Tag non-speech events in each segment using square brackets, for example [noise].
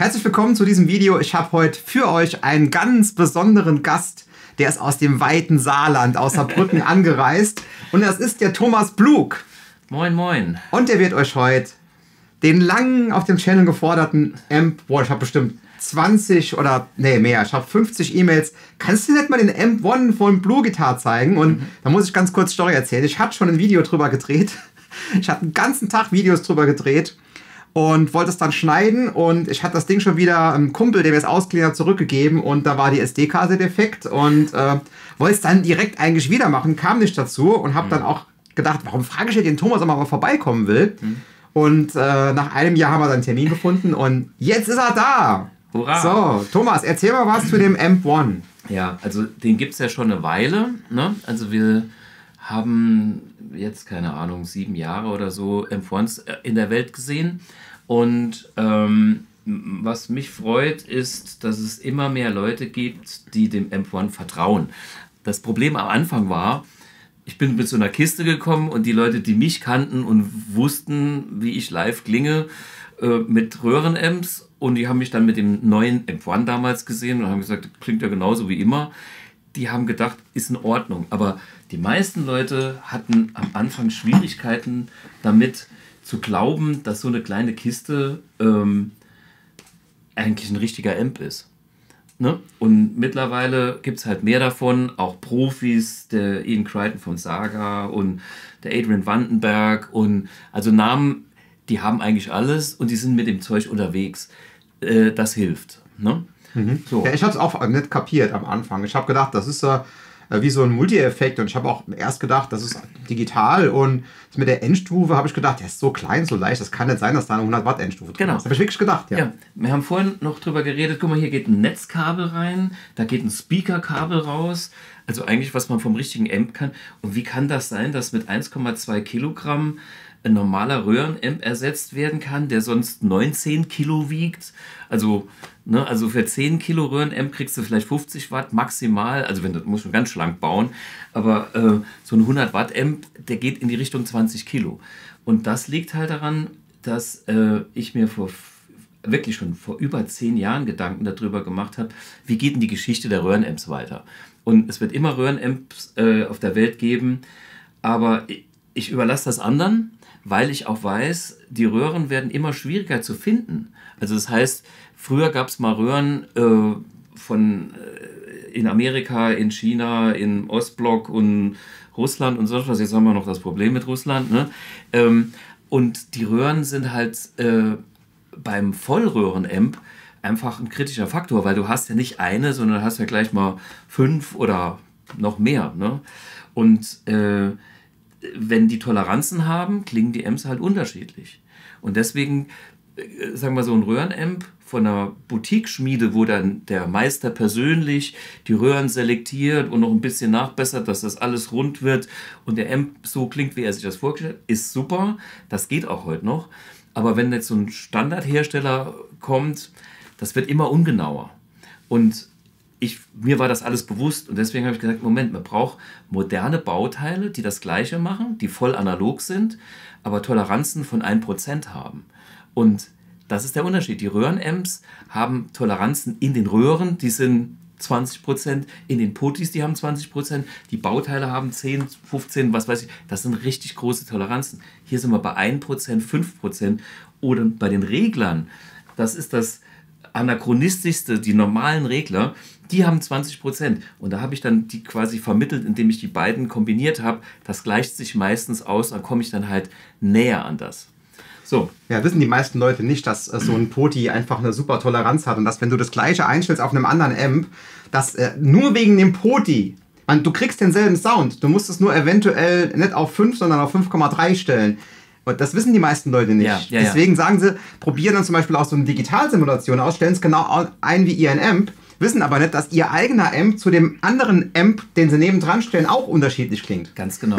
Herzlich willkommen zu diesem Video. Ich habe heute für euch einen ganz besonderen Gast. Der ist aus dem weiten Saarland, aus Saarbrücken [laughs] angereist. Und das ist der Thomas Blug. Moin, moin. Und der wird euch heute den langen auf dem Channel geforderten Amp, boah, ich habe bestimmt 20 oder, nee, mehr, ich habe 50 E-Mails. Kannst du nicht mal den Amp One von Blue Guitar zeigen? Und mhm. da muss ich ganz kurz Story erzählen. Ich hatte schon ein Video drüber gedreht. Ich hatte einen ganzen Tag Videos drüber gedreht und wollte es dann schneiden und ich hatte das Ding schon wieder einem Kumpel, der mir es ausgeliehen hat, zurückgegeben und da war die SD-Karte defekt und äh, wollte es dann direkt eigentlich wieder machen, kam nicht dazu und habe mhm. dann auch gedacht, warum frage ich den Thomas, ob er mal vorbeikommen will? Mhm. Und äh, nach einem Jahr haben wir dann einen Termin gefunden und jetzt ist er da. Hurra! So, Thomas, erzähl mal was zu dem Amp One. Ja, also den gibt es ja schon eine Weile. Ne? Also wir haben jetzt, keine Ahnung, sieben Jahre oder so M1s äh, in der Welt gesehen. Und ähm, was mich freut, ist, dass es immer mehr Leute gibt, die dem M1 vertrauen. Das Problem am Anfang war, ich bin mit so einer Kiste gekommen und die Leute, die mich kannten und wussten, wie ich live klinge, äh, mit Röhrenamps und die haben mich dann mit dem neuen M1 damals gesehen und haben gesagt, klingt ja genauso wie immer. Die haben gedacht, ist in Ordnung. Aber die meisten Leute hatten am Anfang Schwierigkeiten damit zu glauben, dass so eine kleine Kiste ähm, eigentlich ein richtiger Amp ist. Ne? Und mittlerweile gibt es halt mehr davon, auch Profis, der Ian Crichton von Saga und der Adrian Vandenberg und also Namen, die haben eigentlich alles und die sind mit dem Zeug unterwegs. Äh, das hilft. Ne? Mhm. So. Ja, ich habe es auch nicht kapiert am Anfang. Ich habe gedacht, das ist ja äh, wie so ein Multi-Effekt. Und ich habe auch erst gedacht, das ist digital. Und mit der Endstufe habe ich gedacht, der ist so klein, so leicht, das kann nicht sein, dass da eine 100 Watt Endstufe drin genau. ist. Habe ich wirklich gedacht, ja. ja. Wir haben vorhin noch drüber geredet, guck mal, hier geht ein Netzkabel rein, da geht ein Speaker-Kabel raus. Also eigentlich, was man vom richtigen Amp kann. Und wie kann das sein, dass mit 1,2 Kilogramm ein normaler Röhrenamp ersetzt werden kann, der sonst 19 Kilo wiegt. Also, ne, also für 10 Kilo Röhrenamp kriegst du vielleicht 50 Watt maximal. Also wenn du musst du ganz schlank bauen. Aber äh, so ein 100 Watt Amp, der geht in die Richtung 20 Kilo. Und das liegt halt daran, dass äh, ich mir vor wirklich schon vor über zehn Jahren Gedanken darüber gemacht habe, wie geht denn die Geschichte der Röhrenamps weiter? Und es wird immer Röhrenamps äh, auf der Welt geben, aber ich überlasse das anderen weil ich auch weiß, die Röhren werden immer schwieriger zu finden. Also das heißt, früher gab es mal Röhren äh, von äh, in Amerika, in China, im Ostblock und Russland und so was. Jetzt haben wir noch das Problem mit Russland. Ne? Ähm, und die Röhren sind halt äh, beim Vollröhrenamp einfach ein kritischer Faktor, weil du hast ja nicht eine, sondern hast ja gleich mal fünf oder noch mehr. Ne? Und äh, wenn die Toleranzen haben, klingen die Amps halt unterschiedlich. Und deswegen, sagen wir so ein Röhrenamp von einer Boutique-Schmiede, wo dann der Meister persönlich die Röhren selektiert und noch ein bisschen nachbessert, dass das alles rund wird und der Amp so klingt, wie er sich das vorgestellt hat, ist super. Das geht auch heute noch. Aber wenn jetzt so ein Standardhersteller kommt, das wird immer ungenauer. Und ich, mir war das alles bewusst und deswegen habe ich gesagt, Moment, man braucht moderne Bauteile, die das gleiche machen, die voll analog sind, aber Toleranzen von 1% haben. Und das ist der Unterschied. Die Röhrenamps haben Toleranzen in den Röhren, die sind 20%, in den Potis, die haben 20%, die Bauteile haben 10, 15, was weiß ich. Das sind richtig große Toleranzen. Hier sind wir bei 1%, 5% oder bei den Reglern. Das ist das anachronistischste, die normalen Regler, die haben 20 Prozent. Und da habe ich dann die quasi vermittelt, indem ich die beiden kombiniert habe. Das gleicht sich meistens aus, dann komme ich dann halt näher an das. So. Ja, wissen die meisten Leute nicht, dass äh, so ein Poti einfach eine super Toleranz hat und dass, wenn du das gleiche einstellst auf einem anderen Amp, dass äh, nur wegen dem Poti, man, du kriegst denselben Sound. Du musst es nur eventuell nicht auf 5, sondern auf 5,3 stellen. Und das wissen die meisten Leute nicht. Ja, ja, Deswegen ja. sagen sie, probieren dann zum Beispiel auch so eine Digitalsimulation aus, stellen es genau ein wie ihren Amp wissen aber nicht, dass ihr eigener Amp zu dem anderen Amp, den sie nebendran stellen, auch unterschiedlich klingt. Ganz genau.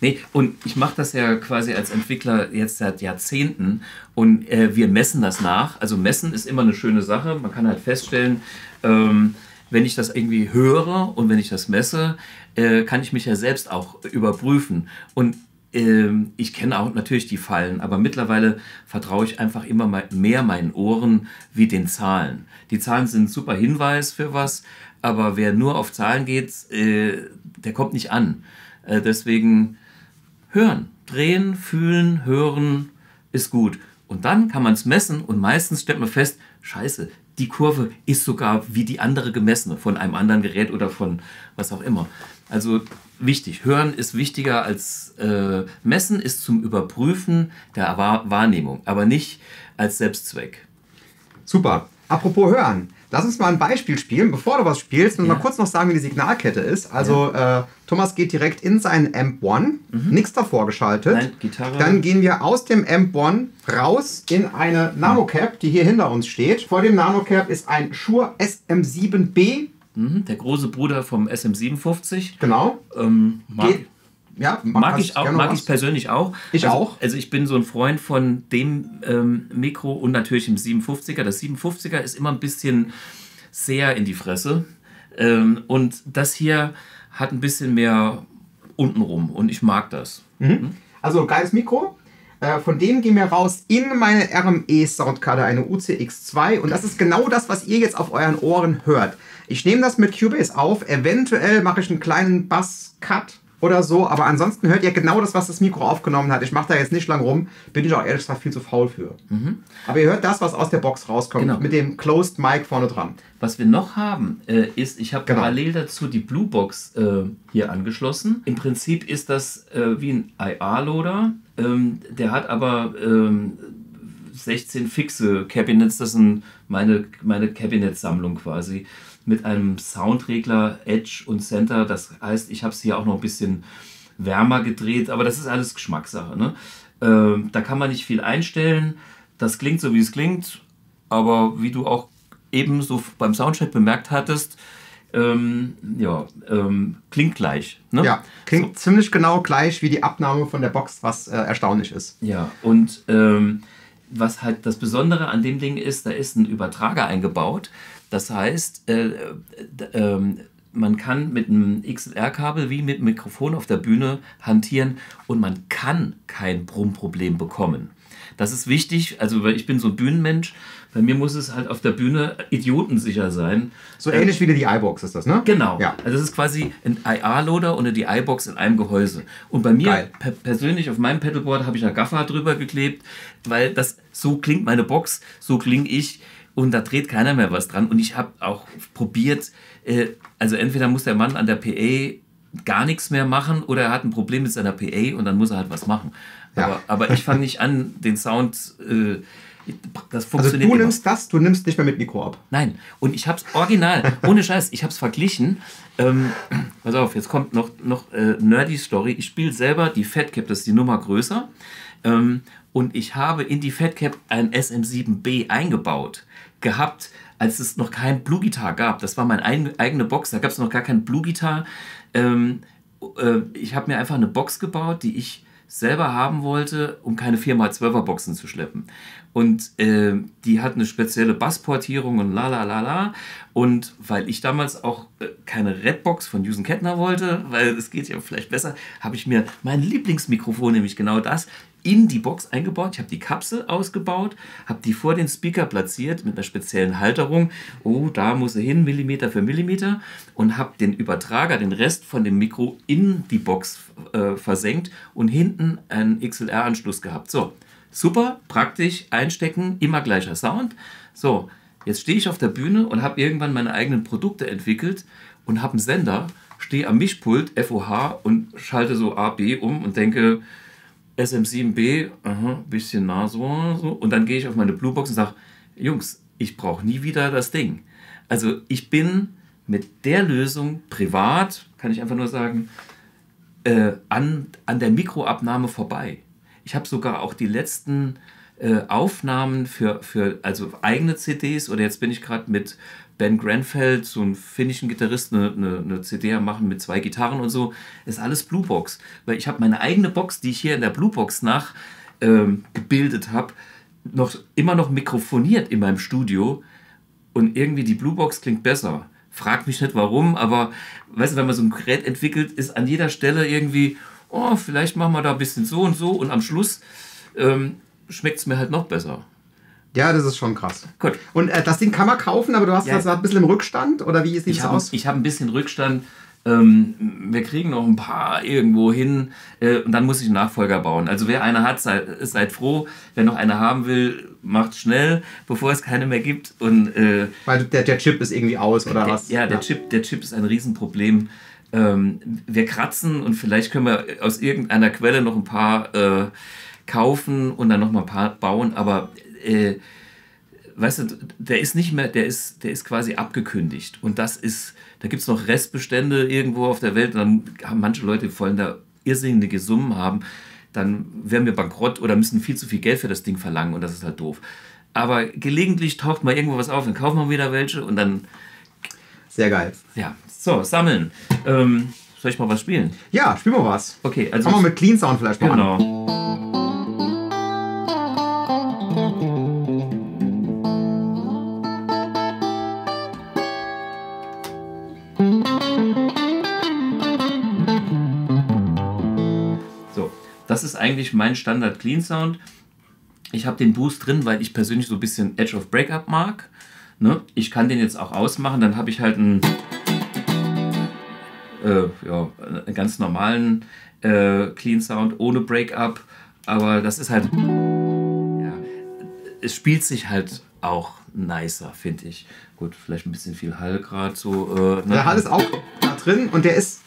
nee, und ich mache das ja quasi als Entwickler jetzt seit Jahrzehnten und äh, wir messen das nach. Also messen ist immer eine schöne Sache. Man kann halt feststellen, ähm, wenn ich das irgendwie höre und wenn ich das messe, äh, kann ich mich ja selbst auch überprüfen. Und ähm, ich kenne auch natürlich die Fallen, aber mittlerweile vertraue ich einfach immer mehr meinen Ohren wie den Zahlen. Die Zahlen sind ein super Hinweis für was, aber wer nur auf Zahlen geht, äh, der kommt nicht an. Äh, deswegen hören, drehen, fühlen, hören ist gut. Und dann kann man es messen und meistens stellt man fest, scheiße, die Kurve ist sogar wie die andere gemessene von einem anderen Gerät oder von was auch immer. Also wichtig. Hören ist wichtiger als äh, Messen, ist zum Überprüfen der Wahrnehmung, aber nicht als Selbstzweck. Super. Apropos Hören. Lass uns mal ein Beispiel spielen. Bevor du was spielst, muss ja. mal kurz noch sagen, wie die Signalkette ist. Also ja. äh, Thomas geht direkt in seinen Amp One, mhm. nichts davor geschaltet. Nein, Gitarre. Dann gehen wir aus dem Amp One raus in eine Nanocap, die hier hinter uns steht. Vor dem Nanocap ist ein Shure SM7B Mhm, der große Bruder vom SM57. Genau. Ähm, Geht, ja, mag ich auch, mag ich persönlich auch. Ich also, auch. Also ich bin so ein Freund von dem ähm, Mikro und natürlich dem 57er. Das 57er ist immer ein bisschen sehr in die Fresse. Ähm, und das hier hat ein bisschen mehr untenrum und ich mag das. Mhm. Also geiles Mikro. Äh, von dem gehen wir raus in meine RME Soundkarte, eine UCX2. Und das ist genau das, was ihr jetzt auf euren Ohren hört. Ich nehme das mit Cubase auf. Eventuell mache ich einen kleinen Bass-Cut oder so, aber ansonsten hört ihr genau das, was das Mikro aufgenommen hat. Ich mache da jetzt nicht lang rum, bin ich auch ehrlich gesagt viel zu faul für. Mhm. Aber ihr hört das, was aus der Box rauskommt, genau. mit dem Closed Mic vorne dran. Was wir noch haben, äh, ist, ich habe genau. parallel dazu die Blue Box äh, hier angeschlossen. Im Prinzip ist das äh, wie ein IR-Loader. Ähm, der hat aber ähm, 16 fixe Cabinets, das sind meine, meine Cabinet-Sammlung quasi mit einem Soundregler Edge und Center. Das heißt, ich habe es hier auch noch ein bisschen wärmer gedreht, aber das ist alles Geschmackssache. Ne? Ähm, da kann man nicht viel einstellen. Das klingt so, wie es klingt, aber wie du auch eben so beim Soundcheck bemerkt hattest, ähm, ja, ähm, klingt gleich. Ne? Ja, klingt so. ziemlich genau gleich wie die Abnahme von der Box, was äh, erstaunlich ist. Ja, und ähm, was halt das Besondere an dem Ding ist, da ist ein Übertrager eingebaut. Das heißt, äh, äh, man kann mit einem XLR-Kabel wie mit Mikrofon auf der Bühne hantieren und man kann kein Brummproblem bekommen. Das ist wichtig, also weil ich bin so ein Bühnenmensch, bei mir muss es halt auf der Bühne idiotensicher sein. So äh, ähnlich wie die iBox ist das, ne? Genau. Ja. Also das ist quasi ein IR-Loader und eine DI-Box in einem Gehäuse. Und bei mir per persönlich auf meinem Pedalboard habe ich eine Gaffer drüber geklebt, weil das so klingt meine Box, so klinge ich und da dreht keiner mehr was dran. Und ich habe auch probiert, äh, also entweder muss der Mann an der PA gar nichts mehr machen oder er hat ein Problem mit seiner PA und dann muss er halt was machen. Ja. Aber, aber ich fange nicht an, den Sound. Äh, das funktioniert also du immer. nimmst das, du nimmst nicht mehr mit Mikro ab. Nein, und ich habe es original, ohne Scheiß, ich habe es verglichen. Ähm, pass auf, jetzt kommt noch, noch äh, Nerdy Story. Ich spiele selber die Fat Cap, das ist die Nummer größer. Ähm, und ich habe in die Fat Cap ein SM7B eingebaut gehabt, als es noch kein Blue Guitar gab. Das war meine eigene Box, da gab es noch gar kein Blue Guitar. Ähm, äh, ich habe mir einfach eine Box gebaut, die ich selber haben wollte, um keine 4x12er Boxen zu schleppen. Und äh, die hat eine spezielle Bassportierung und la la la la. Und weil ich damals auch äh, keine Redbox von Jusen Kettner wollte, weil es geht ja vielleicht besser, habe ich mir mein Lieblingsmikrofon, nämlich genau das, in die Box eingebaut. Ich habe die Kapsel ausgebaut, habe die vor den Speaker platziert mit einer speziellen Halterung. Oh, da muss er hin, Millimeter für Millimeter. Und habe den Übertrager, den Rest von dem Mikro in die Box äh, versenkt und hinten einen XLR-Anschluss gehabt. So, super, praktisch, einstecken, immer gleicher Sound. So, jetzt stehe ich auf der Bühne und habe irgendwann meine eigenen Produkte entwickelt und habe einen Sender, stehe am Mischpult, FOH und schalte so A, B um und denke, SM7B, aha, bisschen nah so, so. Und dann gehe ich auf meine Bluebox und sage, Jungs, ich brauche nie wieder das Ding. Also ich bin mit der Lösung privat, kann ich einfach nur sagen, äh, an, an der Mikroabnahme vorbei. Ich habe sogar auch die letzten äh, Aufnahmen für, für also eigene CDs oder jetzt bin ich gerade mit Ben Grenfeld, so ein finnischen Gitarrist, eine, eine, eine CD machen mit zwei Gitarren und so. Ist alles Bluebox. Weil ich habe meine eigene Box, die ich hier in der Bluebox nach ähm, gebildet habe, noch, immer noch mikrofoniert in meinem Studio. Und irgendwie die Bluebox klingt besser. Frag mich nicht warum, aber weißt du, wenn man so ein Gerät entwickelt, ist an jeder Stelle irgendwie, oh, vielleicht machen wir da ein bisschen so und so und am Schluss ähm, schmeckt es mir halt noch besser. Ja, das ist schon krass. Gut. Und äh, das Ding kann man kaufen, aber du hast Ja. das ein bisschen im Rückstand oder wie Ich es habe aus? ich hab ein bisschen Rückstand. Ähm, wir kriegen noch ein paar irgendwo hin äh, und dann muss ich einen Nachfolger bauen. Also wer eine hat, seid, seid froh. Wer noch eine haben will, macht schnell, bevor es keine mehr gibt. Und äh, Weil der, der Chip ist irgendwie aus oder der, was? ja, der Chip, der Chip ist ein Riesenproblem. Ähm, wir kratzen und vielleicht können wir aus irgendeiner Quelle noch ein paar äh, kaufen und dann noch mal ein paar bauen. Aber äh, weißt du, der ist nicht mehr, der ist, der ist quasi abgekündigt. Und das ist, da gibt es noch Restbestände irgendwo auf der Welt. Und dann haben manche Leute, die wollen da irrsinnige Summen haben. Dann werden wir bankrott oder müssen viel zu viel Geld für das Ding verlangen und das ist halt doof. Aber gelegentlich taucht mal irgendwo was auf, dann kaufen wir wieder welche und dann, Sehr geil. ja, so, sammeln. Ähm, soll ich mal was spielen? Ja, spielen wir was. Okay, also. Fangen wir mit Clean Sound vielleicht mal an. Genau. Ist eigentlich mein Standard Clean Sound. Ich habe den Boost drin, weil ich persönlich so ein bisschen Edge of Breakup mag. Ne? Ich kann den jetzt auch ausmachen, dann habe ich halt einen, äh, ja, einen ganz normalen äh, Clean Sound ohne Breakup. Aber das ist halt, ja, es spielt sich halt auch nicer, finde ich. Gut, vielleicht ein bisschen viel Hall gerade so. Äh, ne? Der Hall ist auch da drin und der ist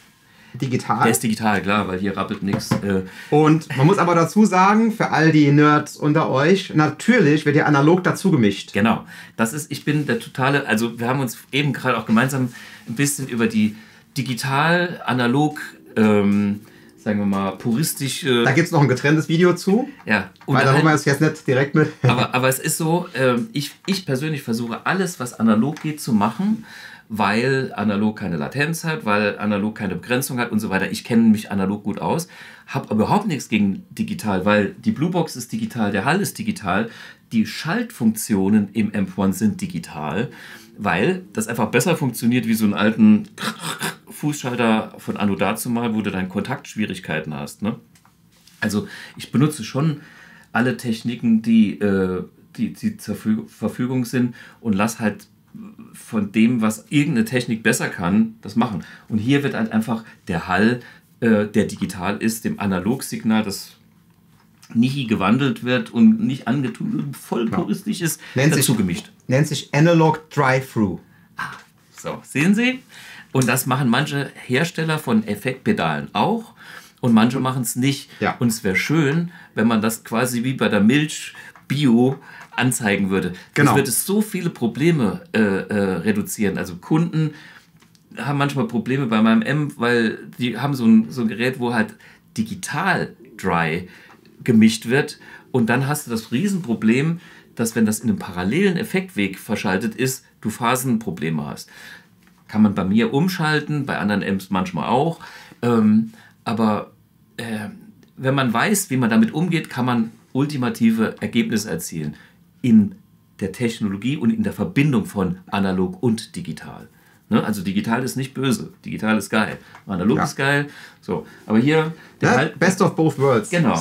digital. Der ist digital, klar, weil hier rappelt nichts. Äh, und man muss aber dazu sagen, für all die Nerds unter euch, natürlich wird der analog dazu gemischt. Genau. Das ist, ich bin der totale, also wir haben uns eben gerade auch gemeinsam ein bisschen über die digital, analog, ähm, sagen wir mal, puristische. Da gibt es noch ein getrenntes Video zu, ja, weil da haben wir es jetzt nicht direkt mit. aber, aber es ist so, ähm, ich, ich persönlich versuche alles, was analog geht, zu machen, weil analog keine Latenz hat, weil analog keine Begrenzung hat und so weiter. Ich kenne mich analog gut aus, habe aber überhaupt nichts gegen digital, weil die Bluebox ist digital, der Hall ist digital, die Schaltfunktionen im M1 sind digital, weil das einfach besser funktioniert wie so einen alten [laughs] Fußschalter von Anno dazu mal, wo du dann Kontaktschwierigkeiten hast. Ne? Also ich benutze schon alle Techniken, die, äh, die, die zur Verfüg- Verfügung sind und lass halt von dem, was irgendeine Technik besser kann, das machen. Und hier wird halt einfach der Hall, äh, der digital ist, dem Analogsignal, das nie gewandelt wird und nicht angetun, voll puristisch ist, Nennt sich- dazu gemischt. Nennt sich Analog Drive-Thru. So, sehen Sie? Und das machen manche Hersteller von Effektpedalen auch und manche machen es nicht. Ja. Und es wäre schön, wenn man das quasi wie bei der Milch Bio anzeigen würde. Genau. Das würde so viele Probleme äh, äh, reduzieren. Also Kunden haben manchmal Probleme bei meinem M, weil die haben so ein, so ein Gerät, wo halt digital dry gemischt wird. Und dann hast du das Riesenproblem, dass wenn das in einem parallelen Effektweg verschaltet ist, du Phasenprobleme hast. Kann man bei mir umschalten, bei anderen Amps manchmal auch. Ähm, aber äh, wenn man weiß, wie man damit umgeht, kann man ultimative Ergebnisse erzielen in der Technologie und in der Verbindung von analog und digital. Ne? Also digital ist nicht böse, digital ist geil, analog Ja. ist geil. So, aber hier der Ne? Hall, Best of both worlds. Genau.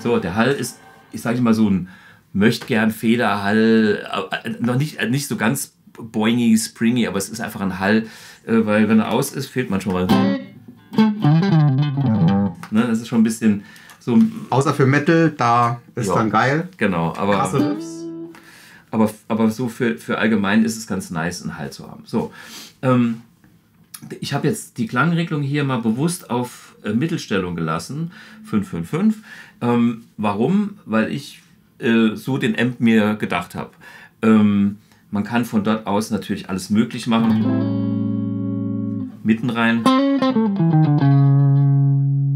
So der Hall ist, ich sage mal so ein möchte gern Federhall, äh, noch nicht nicht so ganz boingy, springy, aber es ist einfach ein Hall, äh, weil wenn er aus ist, fehlt manchmal mal. Ne, das ist schon ein bisschen so Außer für Metal, da ist Ja. dann geil. genau, aber Krasse aber, aber so für, für allgemein ist es ganz nice, einen Halt zu haben. So, ähm, ich habe jetzt die Klangregelung hier mal bewusst auf äh, Mittelstellung gelassen, 555. Ähm, warum? Weil ich äh, so den Amp mir gedacht habe. Ähm, man kann von dort aus natürlich alles möglich machen. Mitten rein.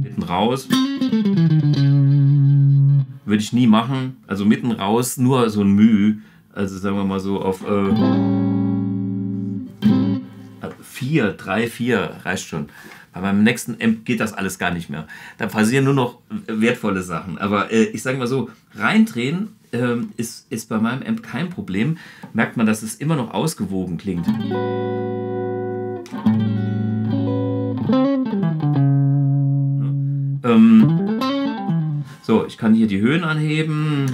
Mitten raus. Würde ich nie machen. Also mitten raus, nur so ein Mühe. Also sagen wir mal so auf äh, 4, 3, 4 reicht schon. Bei meinem nächsten Amp geht das alles gar nicht mehr. Da passieren nur noch wertvolle Sachen. Aber äh, ich sage mal so, reindrehen ähm, ist, ist bei meinem Amp kein Problem. Merkt man, dass es immer noch ausgewogen klingt. Ähm, so, ich kann hier die Höhen anheben.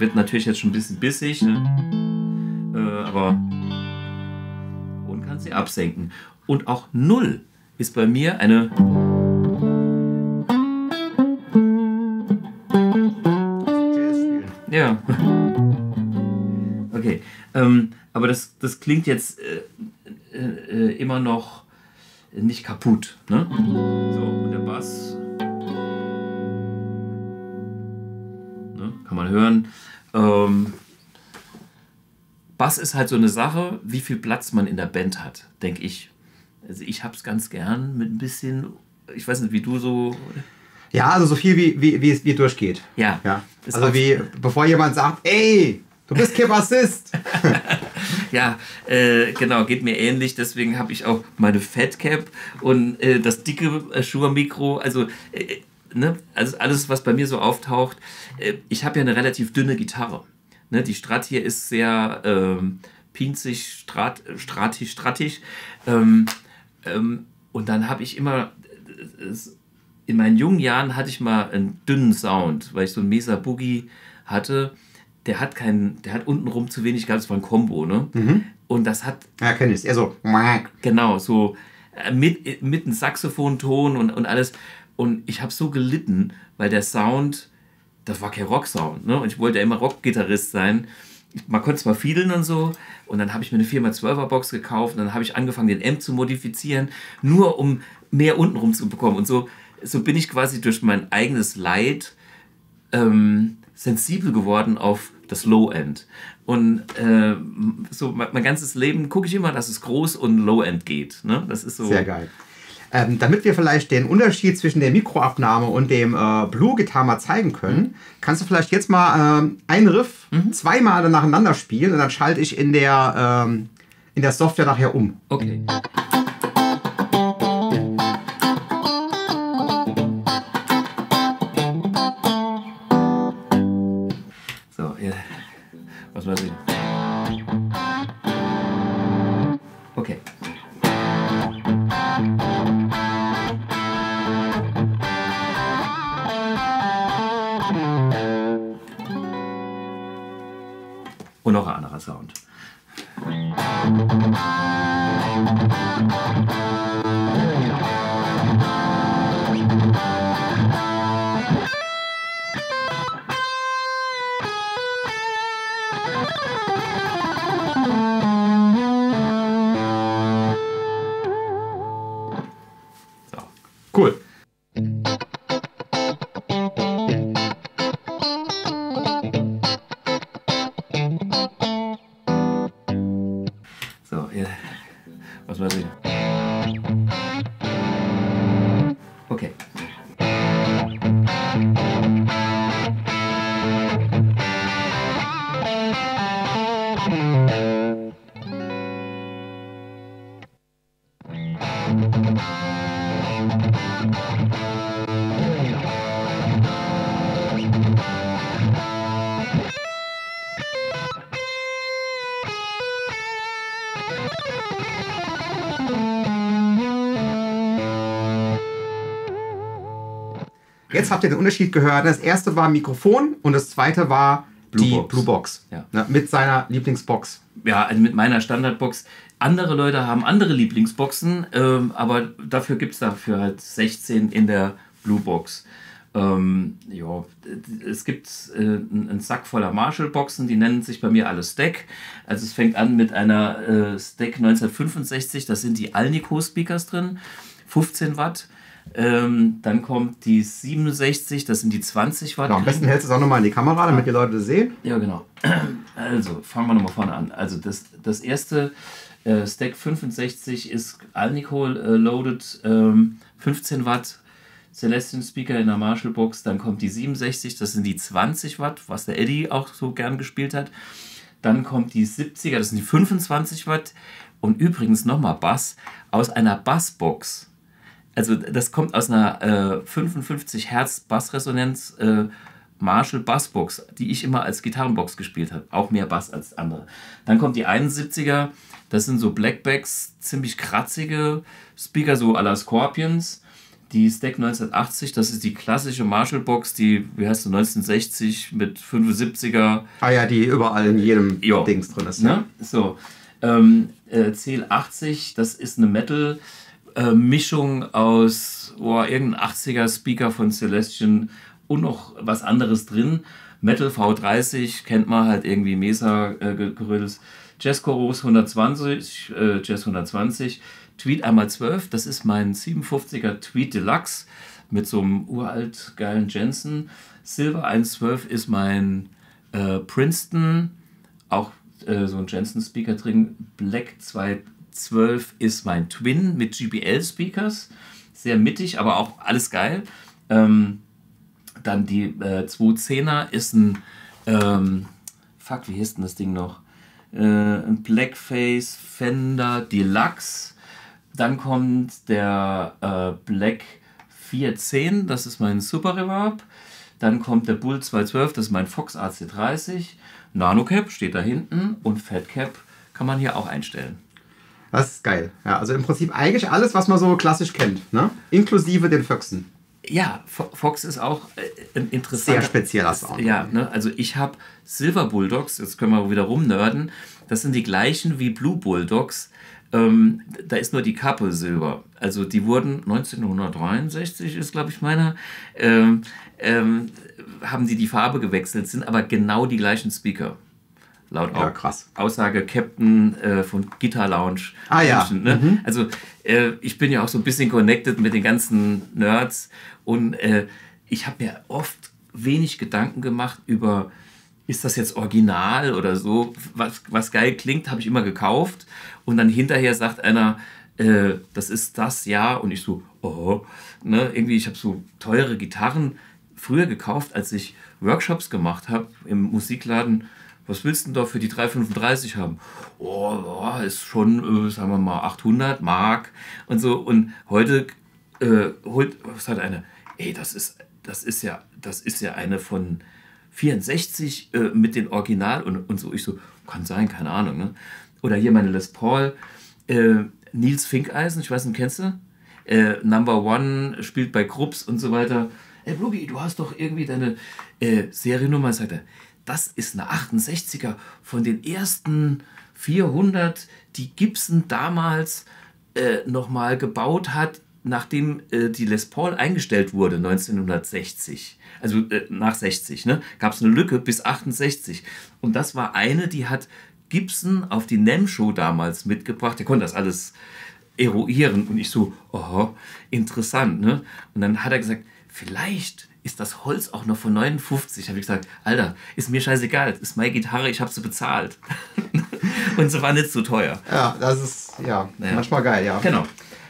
Wird natürlich jetzt schon ein bisschen bissig, ne? äh, aber und kann sie absenken. Und auch 0 ist bei mir eine Ja. [laughs] Okay. Ähm, aber das, das klingt jetzt äh, äh, immer noch nicht kaputt. Ne? So, und der Bass. Ne, kann man hören. Ähm, Bass ist halt so eine Sache, wie viel Platz man in der Band hat, denke ich. Also ich habe es ganz gern mit ein bisschen, ich weiß nicht, wie du so. Ja, also so viel wie, wie, wie es wie durchgeht. Ja. ja. Also wie, bevor jemand sagt, ey, du bist kein Bassist. [laughs] Ja, äh, genau, geht mir ähnlich. Deswegen habe ich auch meine Fat Cap und äh, das dicke äh, Shure-Mikro. Also, äh, ne, also alles, was bei mir so auftaucht. Äh, ich habe ja eine relativ dünne Gitarre. Ne, die Strat hier ist sehr ähm, pinzig, strat, stratisch, strattig. Ähm, ähm, und dann habe ich immer, äh, in meinen jungen Jahren hatte ich mal einen dünnen Sound, weil ich so einen Mesa Boogie hatte. Der hat keinen, der hat untenrum zu wenig gehabt, das war ein Combo, ne? Und das hat Ja, kenn ich. Eher so. Genau so äh, mit, mit einem Saxophonton und, und alles. Und ich habe so gelitten, weil der Sound, das war kein Rocksound, ne? Und ich wollte ja immer Rockgitarrist sein. Man konnte zwar fiedeln und so, und dann habe ich mir eine 4x12er Box gekauft und dann habe ich angefangen, den Amp zu modifizieren, nur um mehr untenrum zu bekommen. Und so, so bin ich quasi durch mein eigenes Leid ähm, sensibel geworden auf das Low-End. Und äh, so mein, mein ganzes Leben gucke ich immer, dass es Groß- und Low-End geht. Ne? Das ist so. Sehr geil. Ähm, damit wir vielleicht den Unterschied zwischen der Mikroabnahme und dem äh, Blue-Gitarre mal zeigen können, kannst du vielleicht jetzt mal ähm, einen Riff zweimal nacheinander spielen und dann schalte ich in der, ähm, in der Software nachher um. Okay. So, Jetzt habt ihr den Unterschied gehört. Das erste war Mikrofon und das zweite war die Bluebox. Blue Box. Ja. Ne, mit seiner Lieblingsbox. Ja, also mit meiner Standardbox. Andere Leute haben andere Lieblingsboxen, ähm, aber dafür gibt es dafür halt 16 in der Blue Box. Ähm, ja, es gibt äh, einen Sack voller Marshall-Boxen, die nennen sich bei mir alle Stack. Also es fängt an mit einer äh, Stack 1965, da sind die Alnico-Speakers drin, 15 Watt. Ähm, dann kommt die 67, das sind die 20 Watt. Genau, am besten hältst du es auch nochmal in die Kamera, damit die Leute das sehen. Ja, genau. [clears throat] Also, fangen wir nochmal vorne an. Also, das, das erste äh, Stack 65 ist Alnico äh, loaded, ähm, 15 Watt Celestian Speaker in der Marshall Box. Dann kommt die 67, das sind die 20 Watt, was der Eddie auch so gern gespielt hat. Dann kommt die 70er, das sind die 25 Watt. Und übrigens nochmal Bass aus einer Bassbox. Also das kommt aus einer äh, 55 Hertz Bassresonanz äh, Marshall Bassbox, die ich immer als Gitarrenbox gespielt habe. Auch mehr Bass als andere. Dann kommt die 71er, das sind so Blackbacks, ziemlich kratzige Speaker, so à la Scorpions. Die Stack 1980, das ist die klassische Marshall-Box, die, wie heißt du, 1960 mit 75er. Ah ja, die überall in jedem Jo. Dings drin ist. Ne? So. Ähm, äh, CL80, das ist eine Metal-Mischung aus oh, irgendein 80er Speaker von Celestion und noch was anderes drin. Metal V30 kennt man halt irgendwie Mesa äh. Jazz Chorus 120, äh, Jazz 120. Tweet einmal 12, das ist mein 57er Tweet Deluxe mit so einem uralt geilen Jensen. Silver 112 ist mein äh, Princeton, auch äh, so ein Jensen-Speaker drin. Black 212 ist mein Twin mit GBL-Speakers. Sehr mittig, aber auch alles geil. Ähm, dann die äh, 210er ist ein, ähm, fuck, wie hieß denn das Ding noch? Äh, Blackface Fender Deluxe. Dann kommt der äh, Black 410, das ist mein Super Reverb. Dann kommt der Bull 212, das ist mein Fox AC30. Nano Cap steht da hinten und Fat Cap kann man hier auch einstellen. Das ist geil. Ja, also im Prinzip eigentlich alles, was man so klassisch kennt. Ne? Inklusive den Füchsen. Ja, Fo- Fox ist auch äh, ein interessanter. Sehr spezieller Sound. Ja, ne? also ich habe Silver Bulldogs, jetzt können wir wieder rumnörden. Das sind die gleichen wie Blue Bulldogs. Ähm, da ist nur die Kappe silber. Also die wurden 1963, ist glaube ich meiner, ähm, ähm, haben die die Farbe gewechselt, sind aber genau die gleichen Speaker. Laut Ja. Aussage Captain äh, von Guitar Lounge. Ah, ja. Ne? Also äh, ich bin ja auch so ein bisschen connected mit den ganzen Nerds und äh, ich habe mir oft wenig Gedanken gemacht über, ist das jetzt original oder so. Was, was geil klingt, habe ich immer gekauft und dann hinterher sagt einer, äh, das ist das ja und ich so, oh, ne? irgendwie ich habe so teure Gitarren früher gekauft, als ich Workshops gemacht habe im Musikladen. Was willst du denn da für die 335 haben? Oh, oh ist schon, äh, sagen wir mal, 800 Mark und so. Und heute äh, holt, was hat einer? Ey, das ist, das ist ja, das ist ja eine von 64 äh, mit den Original und, und so. Ich so, kann sein, keine Ahnung. Ne? Oder hier meine Les Paul, äh, Nils Finkeisen, ich weiß nicht, kennst du? Äh, Number One spielt bei Krupps und so weiter. Ey, Blugi, du hast doch irgendwie deine äh, Seriennummer, sagt er. Das ist eine 68er von den ersten 400, die Gibson damals äh, nochmal gebaut hat, nachdem äh, die Les Paul eingestellt wurde, 1960. Also äh, nach 60, ne? Gab es eine Lücke bis 68. Und das war eine, die hat Gibson auf die NEM-Show damals mitgebracht. Der konnte das alles eruieren. Und ich so, oh, interessant, ne? Und dann hat er gesagt, vielleicht ist das Holz auch noch von 59. Habe ich gesagt, Alter, ist mir scheißegal, ist meine Gitarre, ich habe sie bezahlt. [laughs] Und sie war nicht so teuer. Ja, das ist ja Naja. manchmal geil, ja. Genau.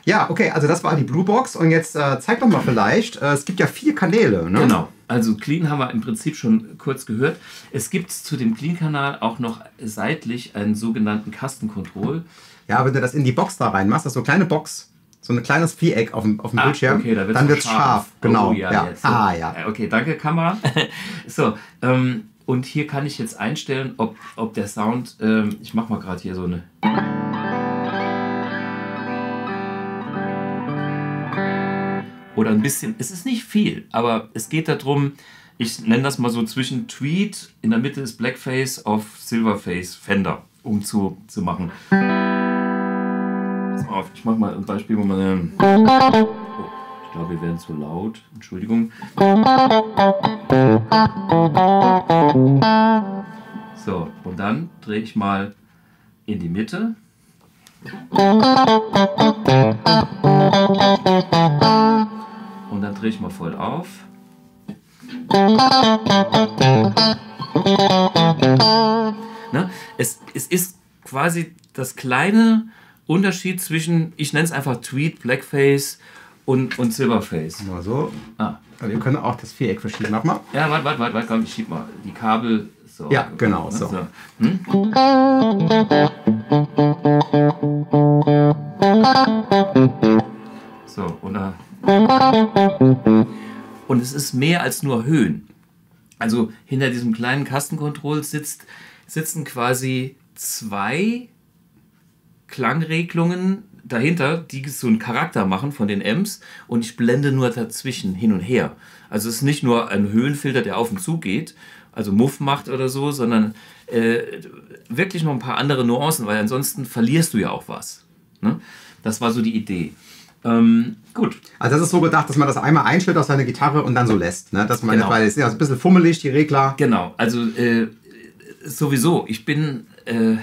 Ja, okay, also das war die Blue Box und jetzt äh, zeig doch mal vielleicht, äh, es gibt ja vier Kanäle, ne? Genau. Also Clean haben wir im Prinzip schon kurz gehört. Es gibt zu dem Clean-Kanal auch noch seitlich einen sogenannten Kastencontrol. Ja, wenn du das in die Box da reinmachst, das ist so eine kleine Box, so ein kleines Viereck auf dem, auf dem Ah, Bildschirm, okay, da wird's dann wird es scharf. Genau. Oh, ja, ja, jetzt. Ah, ja. Okay, danke Kamera. [laughs] so, ähm, und hier kann ich jetzt einstellen, ob, ob der Sound, ähm, ich mach mal gerade hier so eine. Oder ein bisschen, es ist nicht viel, aber es geht darum, ich nenne das mal so zwischen Tweet, in der Mitte ist Blackface auf Silverface Fender, um zu, zu machen. Auf, ich mach mal ein Beispiel, wo man. Ähm, oh, ich glaube, wir werden zu laut. Entschuldigung. So, und dann drehe ich mal in die Mitte. Und dann drehe ich mal voll auf. Ne? Es, es ist quasi das kleine Unterschied zwischen, ich nenne es einfach Tweet, Blackface und, und Silverface. Mal so. Ah. Also wir können auch das Viereck verschieben. Mach mal. Ja, warte, warte, warte, warte, komm, ich schieb mal die Kabel. So, Ja, genau, ne? so. Hm? So, und, da- und es ist mehr als nur Höhen. Also hinter diesem kleinen Kastenkontroll sitzt, sitzen quasi zwei Klangregelungen dahinter, die so einen Charakter machen von den Amps und ich blende nur dazwischen hin und her. Also es ist nicht nur ein Höhenfilter, der auf und zu geht, also Muff macht oder so, sondern äh, wirklich noch ein paar andere Nuancen, weil ansonsten verlierst du ja auch was. Ne? Das war so die Idee. Ähm, gut. Also das ist so gedacht, dass man das einmal einstellt auf seine Gitarre und dann so lässt. Ne? Dass man genau. weil es ist ja ein bisschen fummelig, die Regler. Genau, also äh, sowieso, ich bin... Äh,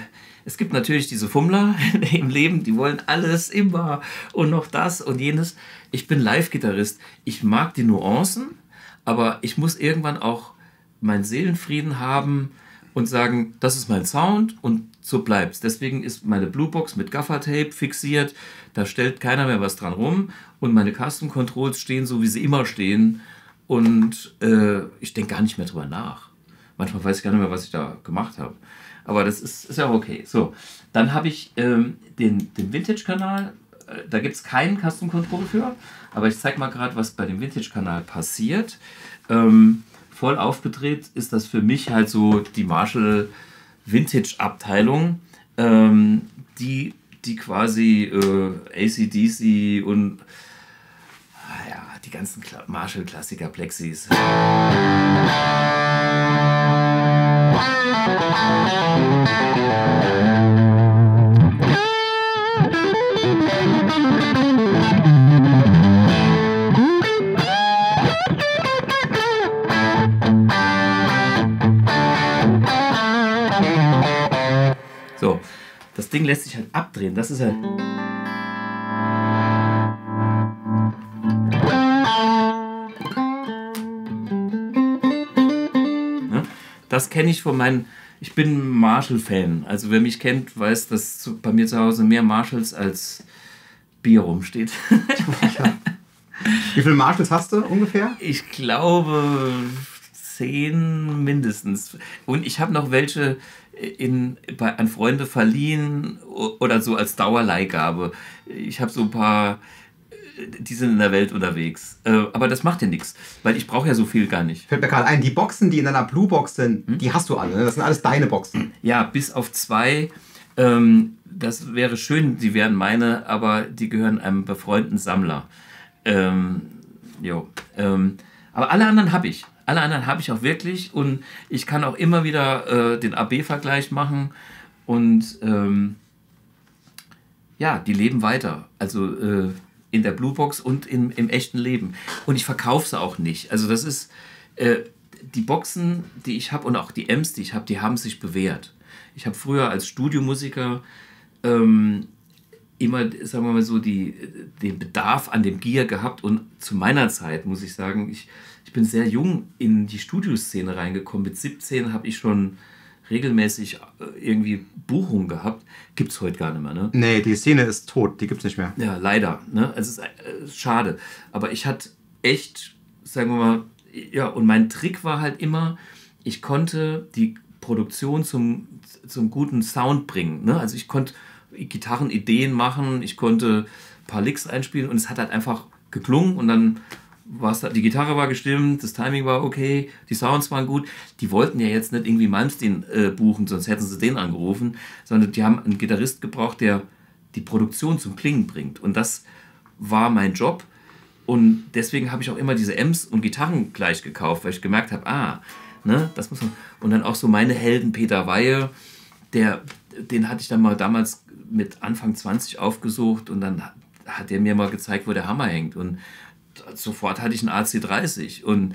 es gibt natürlich diese Fummler [laughs] im Leben, die wollen alles immer und noch das und jenes. Ich bin Live-Gitarrist. Ich mag die Nuancen, aber ich muss irgendwann auch meinen Seelenfrieden haben und sagen, das ist mein Sound und so bleibt's. Deswegen ist meine Bluebox mit Gaffertape fixiert. Da stellt keiner mehr was dran rum und meine Custom Controls stehen so, wie sie immer stehen. Und äh, ich denke gar nicht mehr drüber nach. Manchmal weiß ich gar nicht mehr, was ich da gemacht habe. Aber das ist, ist ja okay. So, dann habe ich ähm, den, den Vintage-Kanal. Äh, da gibt es keinen Custom Control für. Aber ich zeige mal gerade, was bei dem Vintage-Kanal passiert. Ähm, voll aufgedreht ist das für mich halt so die Marshall Vintage-Abteilung, ähm, die, die quasi äh, ACDC und ah ja, die ganzen Marshall-Klassiker Plexis. So, das Ding lässt sich halt abdrehen. Das ist halt. Das kenne ich von meinen. Ich bin Marshall-Fan. Also wer mich kennt, weiß, dass bei mir zu Hause mehr Marshalls als Bier rumsteht. Wie viele Marshalls hast du ungefähr? Ich glaube zehn mindestens. Und ich habe noch welche in, bei, an Freunde verliehen oder so als Dauerleihgabe. Ich habe so ein paar die sind in der Welt unterwegs. Äh, aber das macht ja nichts, weil ich brauche ja so viel gar nicht. Fällt mir gerade ein, die Boxen, die in deiner Blue Box sind, hm? die hast du alle. Ne? Das sind alles deine Boxen. Ja, bis auf zwei. Ähm, das wäre schön, die wären meine, aber die gehören einem befreundeten Sammler. Ähm, jo, ähm, aber alle anderen habe ich. Alle anderen habe ich auch wirklich und ich kann auch immer wieder äh, den AB-Vergleich machen und ähm, ja, die leben weiter. Also äh, in der Bluebox und in, im echten Leben. Und ich verkaufe sie auch nicht. Also das ist, äh, die Boxen, die ich habe und auch die M's, die ich habe, die haben sich bewährt. Ich habe früher als Studiomusiker ähm, immer, sagen wir mal so, die, den Bedarf an dem Gear gehabt und zu meiner Zeit, muss ich sagen, ich, ich bin sehr jung in die Studioszene reingekommen. Mit 17 habe ich schon regelmäßig äh, irgendwie Buchungen gehabt. Gibt es heute gar nicht mehr, ne? Nee, die Szene ist tot, die gibt es nicht mehr. Ja, leider. Ne? Es ist äh, schade. Aber ich hatte echt, sagen wir mal, ja, und mein Trick war halt immer, ich konnte die Produktion zum, zum guten Sound bringen. Ne? Also ich konnte Gitarrenideen machen, ich konnte ein paar Licks einspielen und es hat halt einfach geklungen und dann was die Gitarre war gestimmt, das Timing war okay, die Sounds waren gut. Die wollten ja jetzt nicht irgendwie Malmsteen äh, buchen, sonst hätten sie den angerufen, sondern die haben einen Gitarrist gebraucht, der die Produktion zum Klingen bringt. Und das war mein Job. Und deswegen habe ich auch immer diese M's und Gitarren gleich gekauft, weil ich gemerkt habe, ah, ne, das muss man. Und dann auch so meine Helden, Peter Weihe, der, den hatte ich dann mal damals mit Anfang 20 aufgesucht und dann hat er mir mal gezeigt, wo der Hammer hängt. Und sofort hatte ich einen AC30 und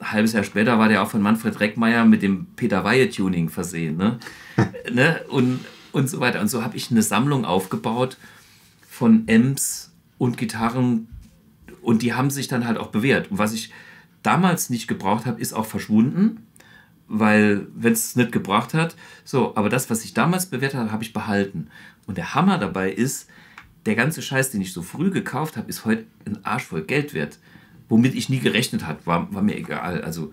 ein halbes Jahr später war der auch von Manfred Reckmeier mit dem Peter Weihe Tuning versehen. Ne? [laughs] ne? Und, und so weiter. Und so habe ich eine Sammlung aufgebaut von Amps und Gitarren und die haben sich dann halt auch bewährt. Und was ich damals nicht gebraucht habe, ist auch verschwunden, weil wenn es nicht gebracht hat, so, aber das, was ich damals bewährt habe, habe ich behalten. Und der Hammer dabei ist, der ganze Scheiß, den ich so früh gekauft habe, ist heute ein Arsch voll Geld wert. Womit ich nie gerechnet habe, war, war mir egal. Also,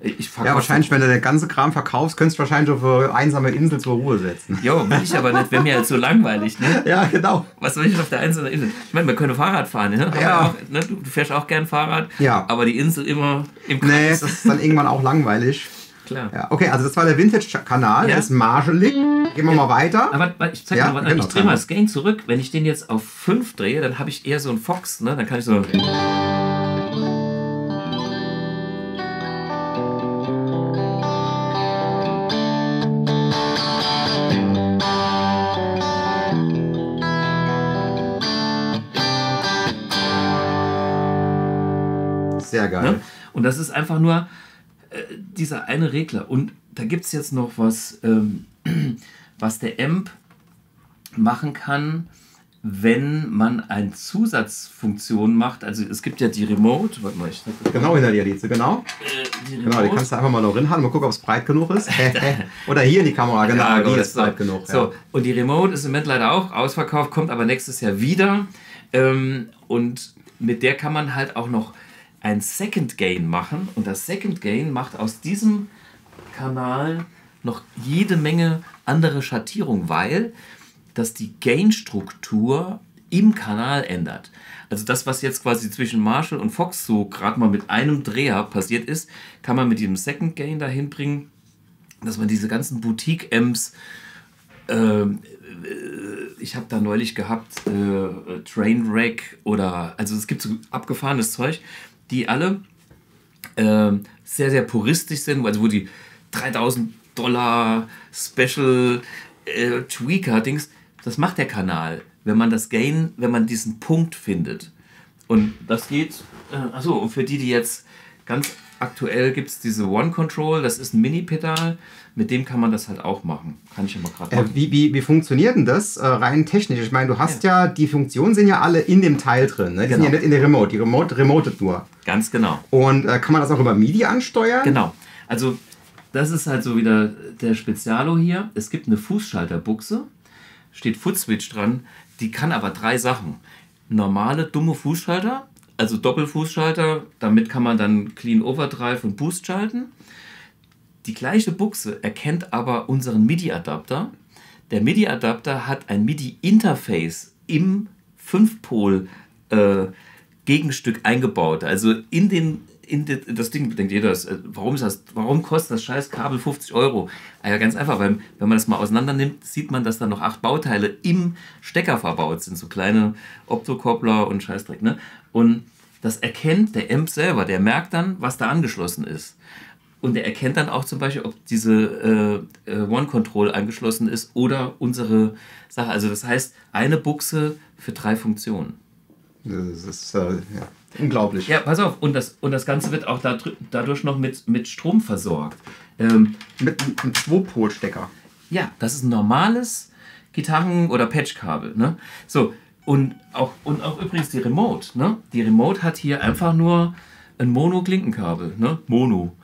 Ich ja, wahrscheinlich, wenn du den ganzen Kram verkaufst, könntest du wahrscheinlich auf eine einsame Insel zur Ruhe setzen. Jo, will ich aber nicht, wäre mir halt so langweilig, ne? [laughs] Ja, genau. Was soll ich denn auf der einsamen Insel? Ich meine, man könnte Fahrrad fahren, ne? Ja. Auch, ne? Du fährst auch gern Fahrrad, Ja. aber die Insel immer im Nee, Kreis. das ist dann irgendwann auch langweilig. Klar. Ja, okay, also das war der Vintage-Kanal, der ist marschelig. Gehen wir mal weiter. Aber ich zeig mal, was genau, ich drehe mal das Gain zurück. Wenn ich den jetzt auf 5 drehe, dann habe ich eher so einen Fox, ne? Dann kann ich so. Sehr geil. Ne? Und das ist einfach nur dieser eine Regler. Und da gibt es jetzt noch was, ähm, [clears throat] was der Amp machen kann, wenn man eine Zusatzfunktion macht. Also es gibt ja die Remote. Warte mal, ich. Genau hinter dir, Lize, genau. Äh, die Genau, die kannst du einfach mal noch rinhalten, mal gucken, ob es breit genug ist. [laughs] Oder hier in die Kamera, [laughs] genau, Ja, die ist so. breit genug. So, und die Remote ist im Moment leider auch ausverkauft, kommt aber nächstes Jahr wieder. Ähm, und mit der kann man halt auch noch ein Second Gain machen. Und das Second Gain macht aus diesem Kanal noch jede Menge andere Schattierung, weil das die Gain-Struktur im Kanal ändert. Also das, was jetzt quasi zwischen Marshall und Fox so gerade mal mit einem Dreher passiert ist, kann man mit diesem Second Gain dahin bringen, dass man diese ganzen Boutique-Amps, ähm, äh, ich habe da neulich gehabt, äh, Trainwreck oder, also es gibt so abgefahrenes Zeug, die alle ähm, sehr, sehr puristisch sind, also wo die 3000 Dollar Special äh, Tweaker-Dings, das macht der Kanal, wenn man das Gain, wenn man diesen Punkt findet. Und das geht, äh, achso, und für die, die jetzt ganz aktuell gibt es diese One Control, das ist ein Mini-Pedal, mit dem kann man das halt auch machen. Kann ich ja mal gerade Äh, machen. wie, wie, wie funktioniert denn das äh, rein technisch? Ich meine, du hast ja. die Funktionen sind ja alle in dem Teil drin. Ne? Die sind Genau. ja nicht in der Remote. Die Remote remotet nur. Ganz genau. Und äh, kann man das auch über MIDI ansteuern? Genau. Also, das ist halt so wieder der Spezialo hier. Es gibt eine Fußschalterbuchse, steht Footswitch dran, die kann aber drei Sachen. Normale, dumme Fußschalter, also Doppelfußschalter, damit kann man dann Clean Overdrive und Boost schalten. Die gleiche Buchse erkennt aber unseren MIDI-Adapter. Der MIDI-Adapter hat ein MIDI-Interface im 5-Pol-Gegenstück eingebaut. Also in den in de, das Ding denkt jeder, das, äh, warum, ist das, warum kostet das scheiß Kabel 50 Euro? Ah Ja, ganz einfach, weil wenn man das mal auseinander nimmt, sieht man, dass da noch acht Bauteile im Stecker verbaut sind, so kleine Optokoppler und Scheißdreck. Ne? Und das erkennt der Amp selber, der merkt dann, was da angeschlossen ist. Und der erkennt dann auch zum Beispiel, ob diese äh, äh, One-Control angeschlossen ist oder unsere Sache. Also das heißt, eine Buchse für drei Funktionen. Das ist äh, ja, unglaublich. Ja, pass auf. Und das, und das Ganze wird auch dadurch, dadurch noch mit, mit Strom versorgt. Ähm, Mit einem Zwei-Pol-Stecker. ja, das ist ein normales Gitarren- oder Patchkabel. Ne? So, und auch, und auch übrigens die Remote. Ne? Die Remote hat hier einfach nur ein Mono-Klinkenkabel. Ne? Mono.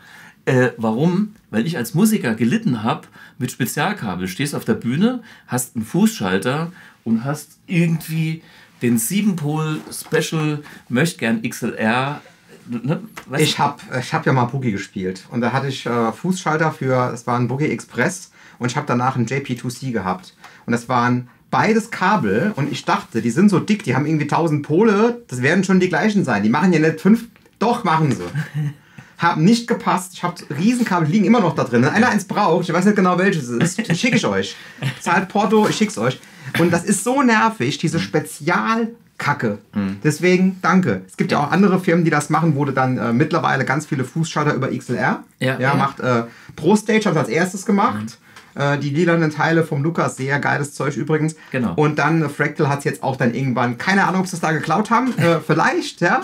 Äh, warum? Weil ich als Musiker gelitten habe mit Spezialkabel. Stehst auf der Bühne, hast einen Fußschalter und hast irgendwie den 7-Pol Special Möchtgern XLR. Ne? Weißt Ich habe ich hab ja mal Boogie gespielt und da hatte ich äh, Fußschalter für, es war ein Boogie Express und ich habe danach einen JP2C gehabt. Und das waren beides Kabel und ich dachte, die sind so dick, die haben irgendwie 1000 Pole, das werden schon die gleichen sein. Die machen ja nicht fünf, doch machen sie. [laughs] Haben nicht gepasst. Ich habe Riesenkabel, die liegen immer noch da drin. Wenn einer eins braucht, ich weiß nicht genau welches es ist, schicke ich euch. [laughs] Zahlt Porto, ich schick's euch. Und das ist so nervig, diese Spezialkacke. Deswegen danke. Es gibt ja. auch andere Firmen, die das machen, du dann äh, mittlerweile ganz viele Fußschalter über XLR. Ja, ja, ja. macht äh, Pro Stage hat als erstes gemacht. Äh, die lilanen Teile vom Lukas, sehr geiles Zeug übrigens. Genau. Und dann äh, Fractal hat es jetzt auch dann irgendwann, keine Ahnung, ob sie es da geklaut haben. Äh, [laughs] vielleicht, ja.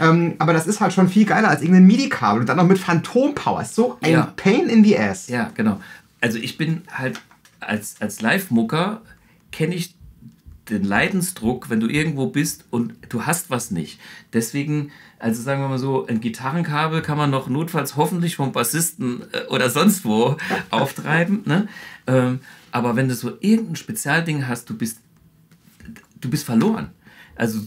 Ähm, aber das ist halt schon viel geiler als irgendein MIDI-Kabel und dann noch mit Phantom-Power. Ist So ein Ja. Pain in the Ass. Ja, genau. Also ich bin halt als, als Live-Mucker kenne ich den Leidensdruck, wenn du irgendwo bist und du hast was nicht. Deswegen, also sagen wir mal so, ein Gitarrenkabel kann man noch notfalls hoffentlich vom Bassisten äh, oder sonst wo [laughs] auftreiben. Ne? Ähm, aber wenn du so irgendein Spezialding hast, du bist, du bist verloren. Also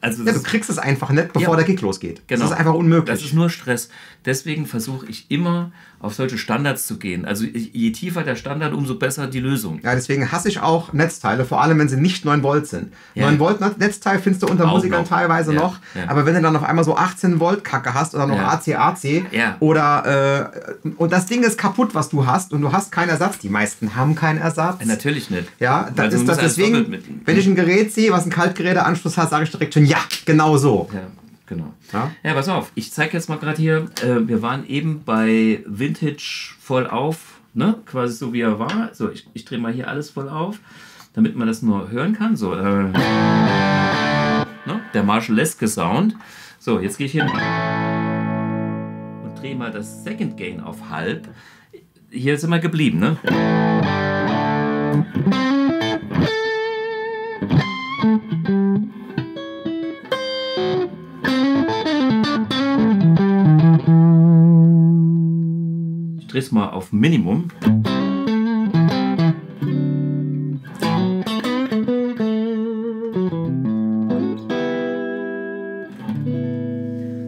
Also Ja, du kriegst es einfach nicht, bevor Ja. der Gig losgeht. Genau. Das ist einfach unmöglich. Das ist nur Stress. Deswegen versuche ich immer auf solche Standards zu gehen. Also je tiefer der Standard, umso besser die Lösung. Ja, deswegen hasse ich auch Netzteile, vor allem wenn sie nicht 9 Volt sind. Ja. 9 Volt Net- Netzteil findest du unter Auch Musikern noch. teilweise Ja, noch, ja. aber wenn du dann auf einmal so 18 Volt Kacke hast oder noch. AC AC oder äh, und das Ding ist kaputt, was du hast und du hast keinen Ersatz. Die meisten haben keinen Ersatz. Äh, Natürlich nicht. Ja, das du ist das deswegen, wenn ich ein Gerät sehe, was einen Kaltgeräteanschluss hat, sage ich direkt schon, ja, genau so. Ja, genau. Ja? Ja, pass auf. Ich zeige jetzt mal gerade hier. Äh, wir waren eben bei Vintage voll auf, ne? Quasi so wie er war. So, ich, ich drehe mal hier alles voll auf, damit man das nur hören kann. So, äh, ne? der Marshall Leske Sound. So, jetzt gehe ich hin und drehe mal das Second Gain auf halb. Hier sind wir geblieben, ne? Drehe es mal auf Minimum.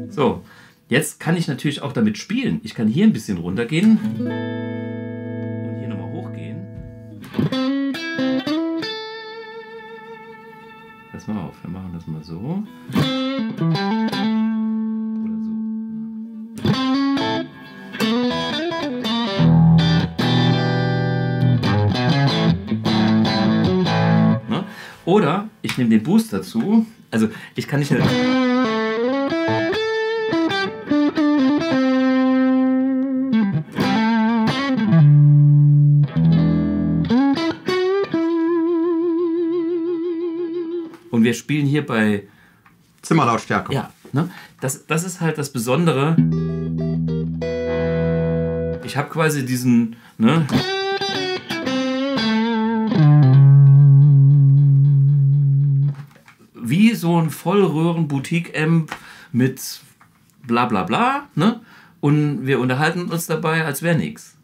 So, jetzt kann ich natürlich auch damit spielen. Ich kann hier ein bisschen runtergehen und hier nochmal hochgehen. Pass mal auf, wir machen das mal so. Oder ich nehme den Boost dazu. Also ich kann nicht. Und wir spielen hier bei Zimmerlautstärke. ja, ne? das, das ist halt das Besondere. Ich habe quasi diesen, ne? So ein Vollröhren-Boutique-Amp mit bla bla bla, ne? Und wir unterhalten uns dabei, als wäre nichts.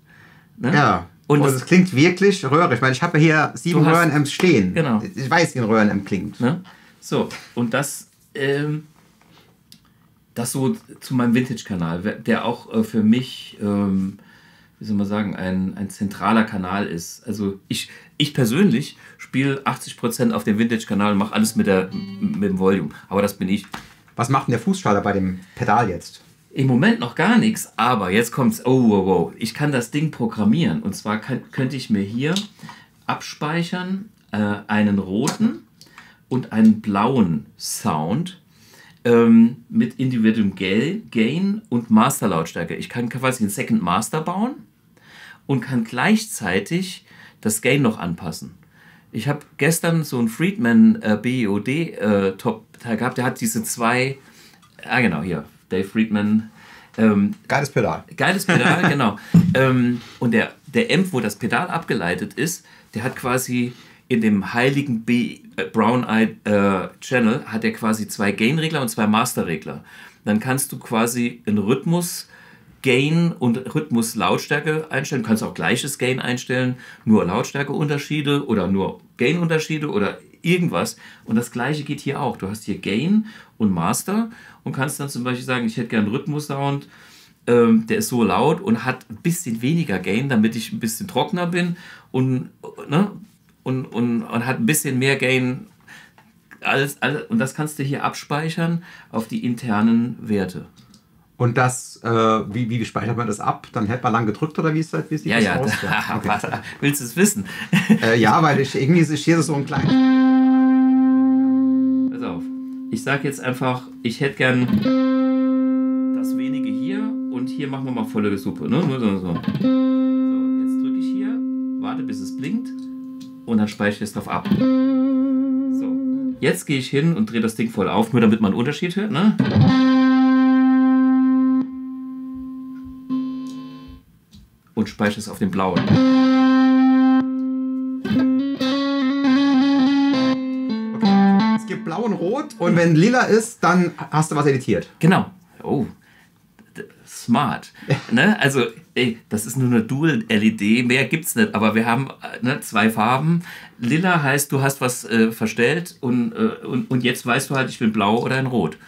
Ne? Ja. Und es klingt wirklich röhrig. Ich meine, ich habe hier sieben Röhrenamps stehen. Genau. Ich weiß, wie ein Röhrenamp klingt. Ne? So, und das, ähm, das so zu meinem Vintage-Kanal, der auch äh, für mich, ähm, wie soll man sagen, ein, ein zentraler Kanal ist. Also ich, ich persönlich spiele 80% auf dem Vintage-Kanal und mache alles mit, der, mit dem Volume. Aber das bin ich. Was macht denn der Fußschalter bei dem Pedal jetzt? Im Moment noch gar nichts, aber jetzt kommt's. Oh, wow, wow. Ich kann das Ding programmieren. Und zwar kann, könnte ich mir hier abspeichern äh, einen roten und einen blauen Sound ähm, mit individuellem Ga- Gain und Masterlautstärke. Ich kann quasi einen Second Master bauen und kann gleichzeitig das Gain noch anpassen. Ich habe gestern so einen Friedman äh, BOD äh, Top-Teil gehabt, der hat diese zwei, ah genau, hier, Dave Friedman, ähm, Geiles Pedal. Geiles Pedal, [laughs] genau. Ähm, und der, der Amp, wo das Pedal abgeleitet ist, der hat quasi in dem heiligen B, äh, Brown Eye äh, Channel hat er quasi zwei Gain-Regler und zwei Master-Regler. Dann kannst du quasi einen Rhythmus Gain und Rhythmus Lautstärke einstellen. Du kannst auch gleiches Gain einstellen, nur Lautstärkeunterschiede oder nur Gain-Unterschiede oder irgendwas. Und das gleiche geht hier auch. Du hast hier Gain und Master und kannst dann zum Beispiel sagen, ich hätte gerne Rhythmus-Sound, ähm, der ist so laut und hat ein bisschen weniger Gain, damit ich ein bisschen trockener bin und, ne, und, und, und hat ein bisschen mehr Gain. Alles, alles, und das kannst du hier abspeichern auf die internen Werte. Und das, äh, wie, wie speichert man das ab? Dann hält man lang gedrückt oder wie ist das? Wie Ja, das ja, aus? [laughs] was, willst du es wissen? äh, ja, weil ich irgendwie ist hier so ein kleines. Pass auf. Ich sage jetzt einfach, ich hätte gern das wenige hier und hier machen wir mal volle Suppe. Ne? Nur so, so. so, jetzt drücke ich hier, warte bis es blinkt und dann speichere ich es drauf ab. So, jetzt gehe ich hin und drehe das Ding voll auf, nur damit man einen Unterschied hört. Ne? Und speichere es auf den blauen. Es gibt blau und rot und wenn lila ist, dann hast du was editiert. Genau. Oh, smart. [laughs] ne? Also, ey, das ist nur eine Dual-LED, mehr gibt's nicht, aber wir haben äh, ne, zwei Farben. Lila heißt, du hast was äh, verstellt und, äh, und, und jetzt weißt du halt, ich bin blau oder in rot.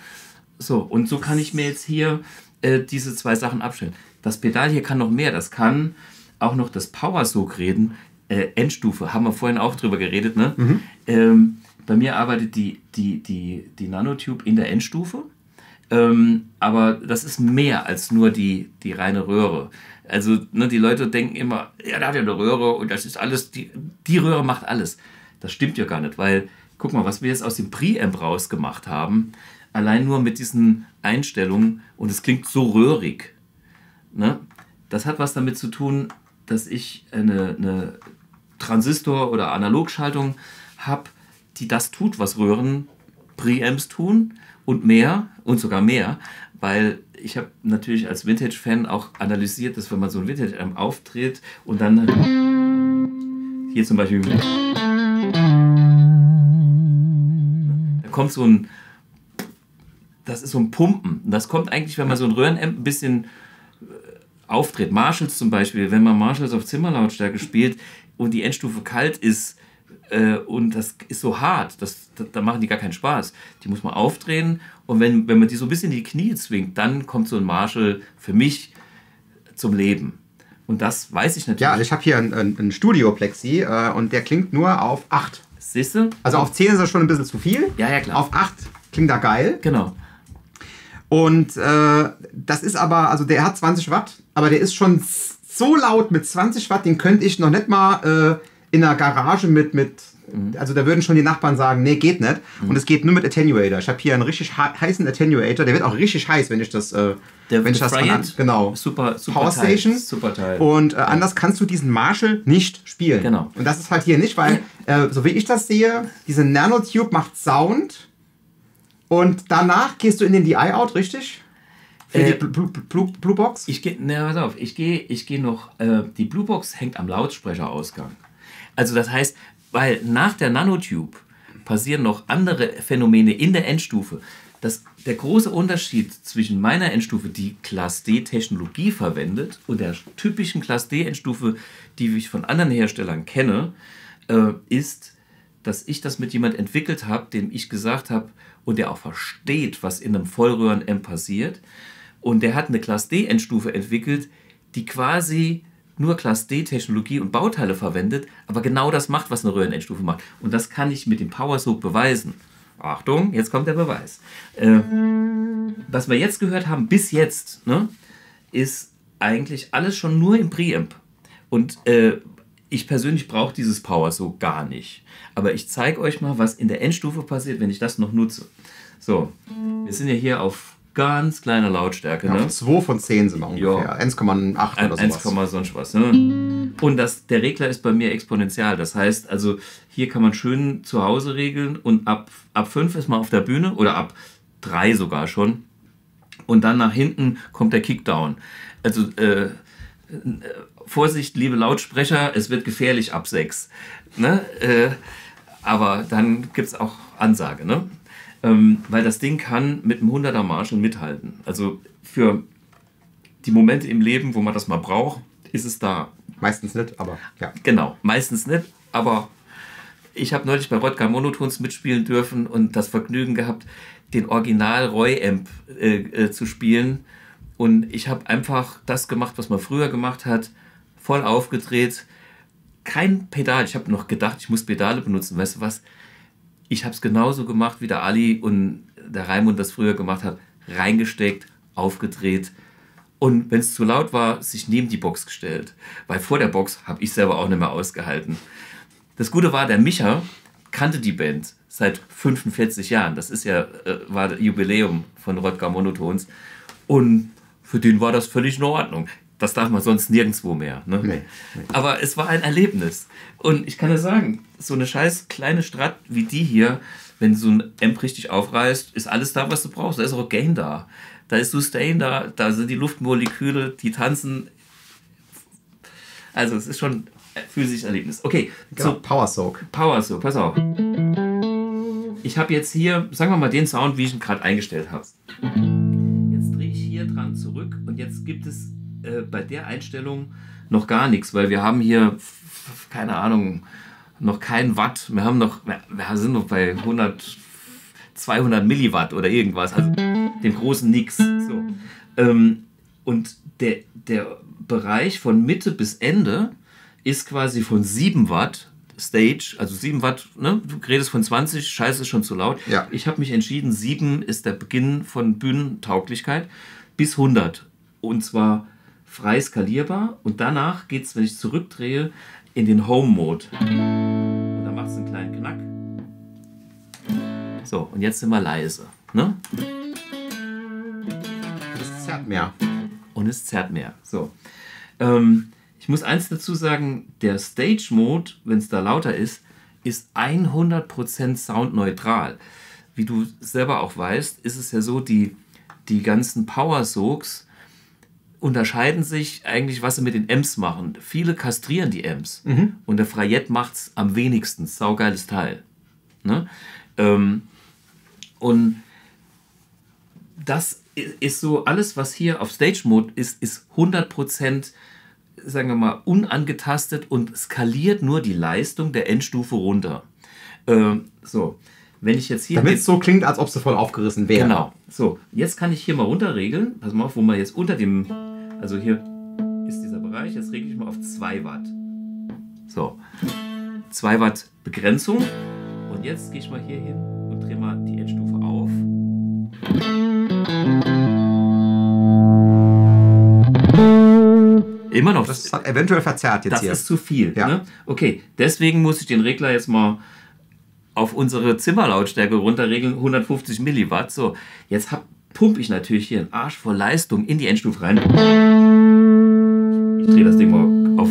So, und so kann ich mir jetzt hier äh, diese zwei Sachen abstellen. Das Pedal hier kann noch mehr, das kann auch noch das Power-Sog reden. Äh, Endstufe, haben wir vorhin auch drüber geredet, ne? Ähm, bei mir arbeitet die, die, die, die Nanotube in der Endstufe. Ähm, aber das ist mehr als nur die, die reine Röhre. Also ne, die Leute denken immer, ja, da hat ja eine Röhre und das ist alles, die, die Röhre macht alles. Das stimmt ja gar nicht, weil guck mal, was wir jetzt aus dem Preamp rausgemacht haben, allein nur mit diesen Einstellungen und es klingt so röhrig. Ne? Das hat was damit zu tun, dass ich eine, eine Transistor- oder Analogschaltung habe, die das tut, was Röhren Preamps tun und mehr und sogar mehr, weil ich habe natürlich als Vintage-Fan auch analysiert, dass wenn man so ein Vintage-Amp auftritt und dann hier zum Beispiel da kommt so ein das ist so ein Pumpen. Das kommt eigentlich, wenn man so ein Röhrenamp ein bisschen auftritt. Marshalls zum Beispiel, wenn man Marshalls auf Zimmerlautstärke spielt und die Endstufe kalt ist äh, und das ist so hart, das, da, da machen die gar keinen Spaß. Die muss man aufdrehen und wenn, wenn man die so ein bisschen in die Knie zwingt, dann kommt so ein Marshall für mich zum Leben. Und das weiß ich natürlich. Ja, ich habe hier ein, ein, ein Studio-Plexi äh, und der klingt nur auf 8. Siehst du? Also auf 10 ist er schon ein bisschen zu viel. Ja, ja, klar. Auf 8 klingt er geil. Genau. Und äh, das ist aber, also der hat 20 Watt, aber der ist schon so laut mit 20 Watt, den könnte ich noch nicht mal äh, in einer Garage mit, mit also da würden schon die Nachbarn sagen, nee, geht nicht. Und es geht nur mit Attenuator. Ich habe hier einen richtig heißen Attenuator, der wird auch richtig heiß, wenn ich das, äh, Der wenn ich das an, genau. Super, super Power Teil, Station. Super Teil. Und äh, anders kannst du diesen Marshall nicht spielen. Genau. Und das ist halt hier nicht, weil, äh, so wie ich das sehe, diese Nanotube macht Sound und danach gehst du in den DI-Out, richtig? Für Äh, die Blue, Blue, Blue, Blue Box? Ich gehe, na, pass auf, ich gehe ich geh noch, äh, die Bluebox hängt am Lautsprecherausgang. Also das heißt, weil nach der Nanotube passieren noch andere Phänomene in der Endstufe. Das, der große Unterschied zwischen meiner Endstufe, die Class D Technologie verwendet, und der typischen Class D Endstufe, die ich von anderen Herstellern kenne, äh, ist, dass ich das mit jemand entwickelt habe, dem ich gesagt habe und der auch versteht, was in einem Vollröhren-Amp passiert. Und der hat eine Class D Endstufe entwickelt, die quasi nur Class D Technologie und Bauteile verwendet, aber genau das macht, was eine Röhren-Endstufe macht. Und das kann ich mit dem PowerSoak beweisen. Achtung, jetzt kommt der Beweis. Äh, was wir jetzt gehört haben, bis jetzt, ne, ist eigentlich alles schon nur im Preamp. Und äh, ich persönlich brauche dieses Power so gar nicht. Aber ich zeige euch mal, was in der Endstufe passiert, wenn ich das noch nutze. So, wir sind ja hier auf ganz kleiner Lautstärke. Ja, ne? 2 von 10 sind wir ungefähr. 1,8 Ein- oder 1, sowas. sonst was. Ne? Und das, der Regler ist bei mir exponentiell. Das heißt, also hier kann man schön zu Hause regeln und ab, ab 5 ist man auf der Bühne oder ab 3 sogar schon. Und dann nach hinten kommt der Kickdown. Also äh, äh, Vorsicht, liebe Lautsprecher, es wird gefährlich ab 6. Ne? Äh, aber dann gibt es auch Ansage. Ne? Ähm, weil das Ding kann mit einem 100er Marshall mithalten. Also für die Momente im Leben, wo man das mal braucht, ist es da. Meistens nicht, aber ja. Genau, meistens nicht, aber ich habe neulich bei Rodger Monotons mitspielen dürfen und das Vergnügen gehabt, den Original Roy Amp äh, äh, zu spielen. Und ich habe einfach das gemacht, was man früher gemacht hat, voll aufgedreht, kein Pedal. Ich habe noch gedacht, ich muss Pedale benutzen. Weißt du was? Ich habe es genauso gemacht, wie der Ali und der Raimund das früher gemacht hat. Reingesteckt, aufgedreht. Und wenn es zu laut war, sich neben die Box gestellt. Weil vor der Box habe ich selber auch nicht mehr ausgehalten. Das Gute war, der Micha kannte die Band seit 45 Jahren. Das ist ja, äh, war das Jubiläum von Rodger Monotons. Und für den war das völlig in Ordnung. Das darf man sonst nirgendwo mehr. Ne? Nee, nee. Aber es war ein Erlebnis. Und ich kann dir sagen, so eine scheiß kleine Strat wie die hier, wenn so ein Amp richtig aufreißt, ist alles da, was du brauchst. Da ist auch Gain da. Da ist Sustain da, da sind die Luftmoleküle, die tanzen. Also es ist schon ein physisches Erlebnis. Okay, Genau. so Power Soak. Power so, pass auf. Ich habe jetzt hier, sagen wir mal, den Sound, wie ich ihn gerade eingestellt habe. Jetzt drehe ich hier dran zu. zurück und jetzt gibt es äh, bei der Einstellung noch gar nichts, weil wir haben hier, keine Ahnung, noch kein Watt. Wir haben noch, wir sind noch bei 100, 200 Milliwatt oder irgendwas, also dem großen Nix. So. Ähm, und der, der Bereich von Mitte bis Ende ist quasi von 7 Watt Stage, also 7 Watt, ne? du redest von 20, scheiße, ist schon zu laut. Ja. Ich habe mich entschieden, 7 ist der Beginn von Bühnentauglichkeit bis 100. Und zwar frei skalierbar und danach geht es, wenn ich zurückdrehe, in den Home-Mode. Und dann macht es einen kleinen Knack. So, und jetzt sind wir leise. Ne? Das zerrt mehr. Und es zerrt mehr. So. Ähm, ich muss eins dazu sagen, der Stage-Mode, wenn es da lauter ist, ist 100% soundneutral. Wie du selber auch weißt, ist es ja so, die, die ganzen Power-Soaks unterscheiden sich eigentlich, was sie mit den Amps machen. Viele kastrieren die Amps und der Frayette macht es am wenigsten. Saugeiles Teil. Ne? Ähm, und das ist so, alles, was hier auf Stage Mode ist, ist 100%, sagen wir mal, unangetastet und skaliert nur die Leistung der Endstufe runter. Ähm, so, wenn ich jetzt hier. Damit es so klingt, als ob sie voll aufgerissen wäre. Genau. So, jetzt kann ich hier mal runterregeln. Pass mal auf, wo man jetzt unter dem. Also hier ist dieser Bereich. Jetzt regle ich mal auf 2 Watt. So. 2 Watt Begrenzung. Und jetzt gehe ich mal hier hin und drehe mal die Endstufe auf. Immer noch. Das hat eventuell verzerrt jetzt Das hier. ist zu viel. Ja. Ne? Okay, deswegen muss ich den Regler jetzt mal auf unsere Zimmerlautstärke runterregeln, 150 Milliwatt. So, jetzt hab, pumpe ich natürlich hier einen Arsch voll Leistung in die Endstufe rein. Ich drehe das Ding mal auf.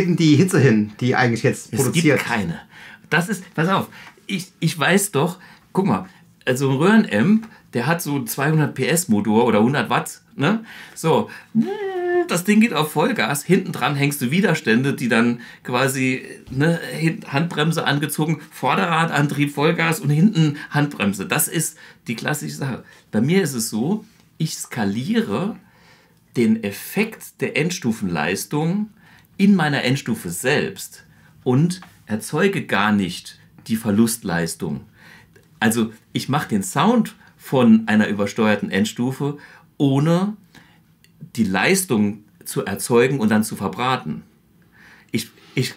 Denn die Hitze hin, die eigentlich jetzt Es produziert? gibt keine. Das ist, pass auf, ich, ich weiß doch, guck mal, also ein Röhrenamp, der hat so 200 PS Motor oder 100 Watt, ne? So, das Ding geht auf Vollgas, hinten dran hängst du Widerstände, die dann quasi ne, Handbremse angezogen, Vorderradantrieb Vollgas und hinten Handbremse. Das ist die klassische Sache. Bei mir ist es so, ich skaliere den Effekt der Endstufenleistung in meiner Endstufe selbst und erzeuge gar nicht die Verlustleistung. Also ich mache den Sound von einer übersteuerten Endstufe, ohne die Leistung zu erzeugen und dann zu verbraten. Ich, ich,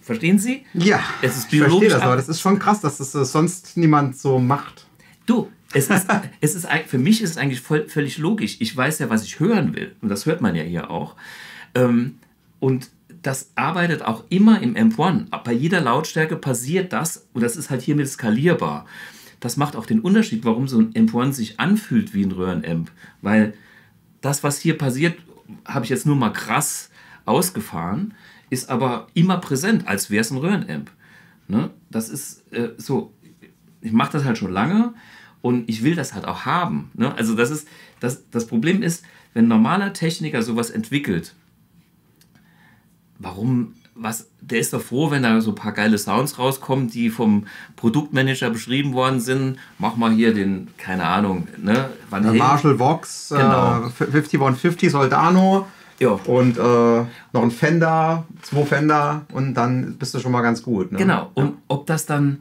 verstehen Sie? Ja, Es ist ich verstehe biologisch das, aber ab- das ist schon krass, dass das äh, sonst niemand so macht. Du, es ist, [laughs] es ist, für mich ist es eigentlich voll, völlig logisch. Ich weiß ja, was ich hören will. Und das hört man ja hier auch. Ähm, und das arbeitet auch immer im M1. Bei jeder Lautstärke passiert das. Und das ist halt hiermit skalierbar. Das macht auch den Unterschied, warum so ein M1 sich anfühlt wie ein Röhrenamp. Weil das, was hier passiert, habe ich jetzt nur mal krass ausgefahren, ist aber immer präsent, als wäre es ein Röhrenamp. Ne? Das ist äh, so, ich mache das halt schon lange und ich will das halt auch haben. Ne? Also das ist, das, das Problem ist, wenn ein normaler Techniker sowas entwickelt, warum, was, der ist doch froh, wenn da so ein paar geile Sounds rauskommen, die vom Produktmanager beschrieben worden sind. Mach mal hier den, keine Ahnung, ne? Van. Marshall Vox, Genau. äh, 5150 Soldano Ja. und äh, noch ein Fender, zwei Fender und dann bist du schon mal ganz gut. Ne? Genau. Und ob das dann,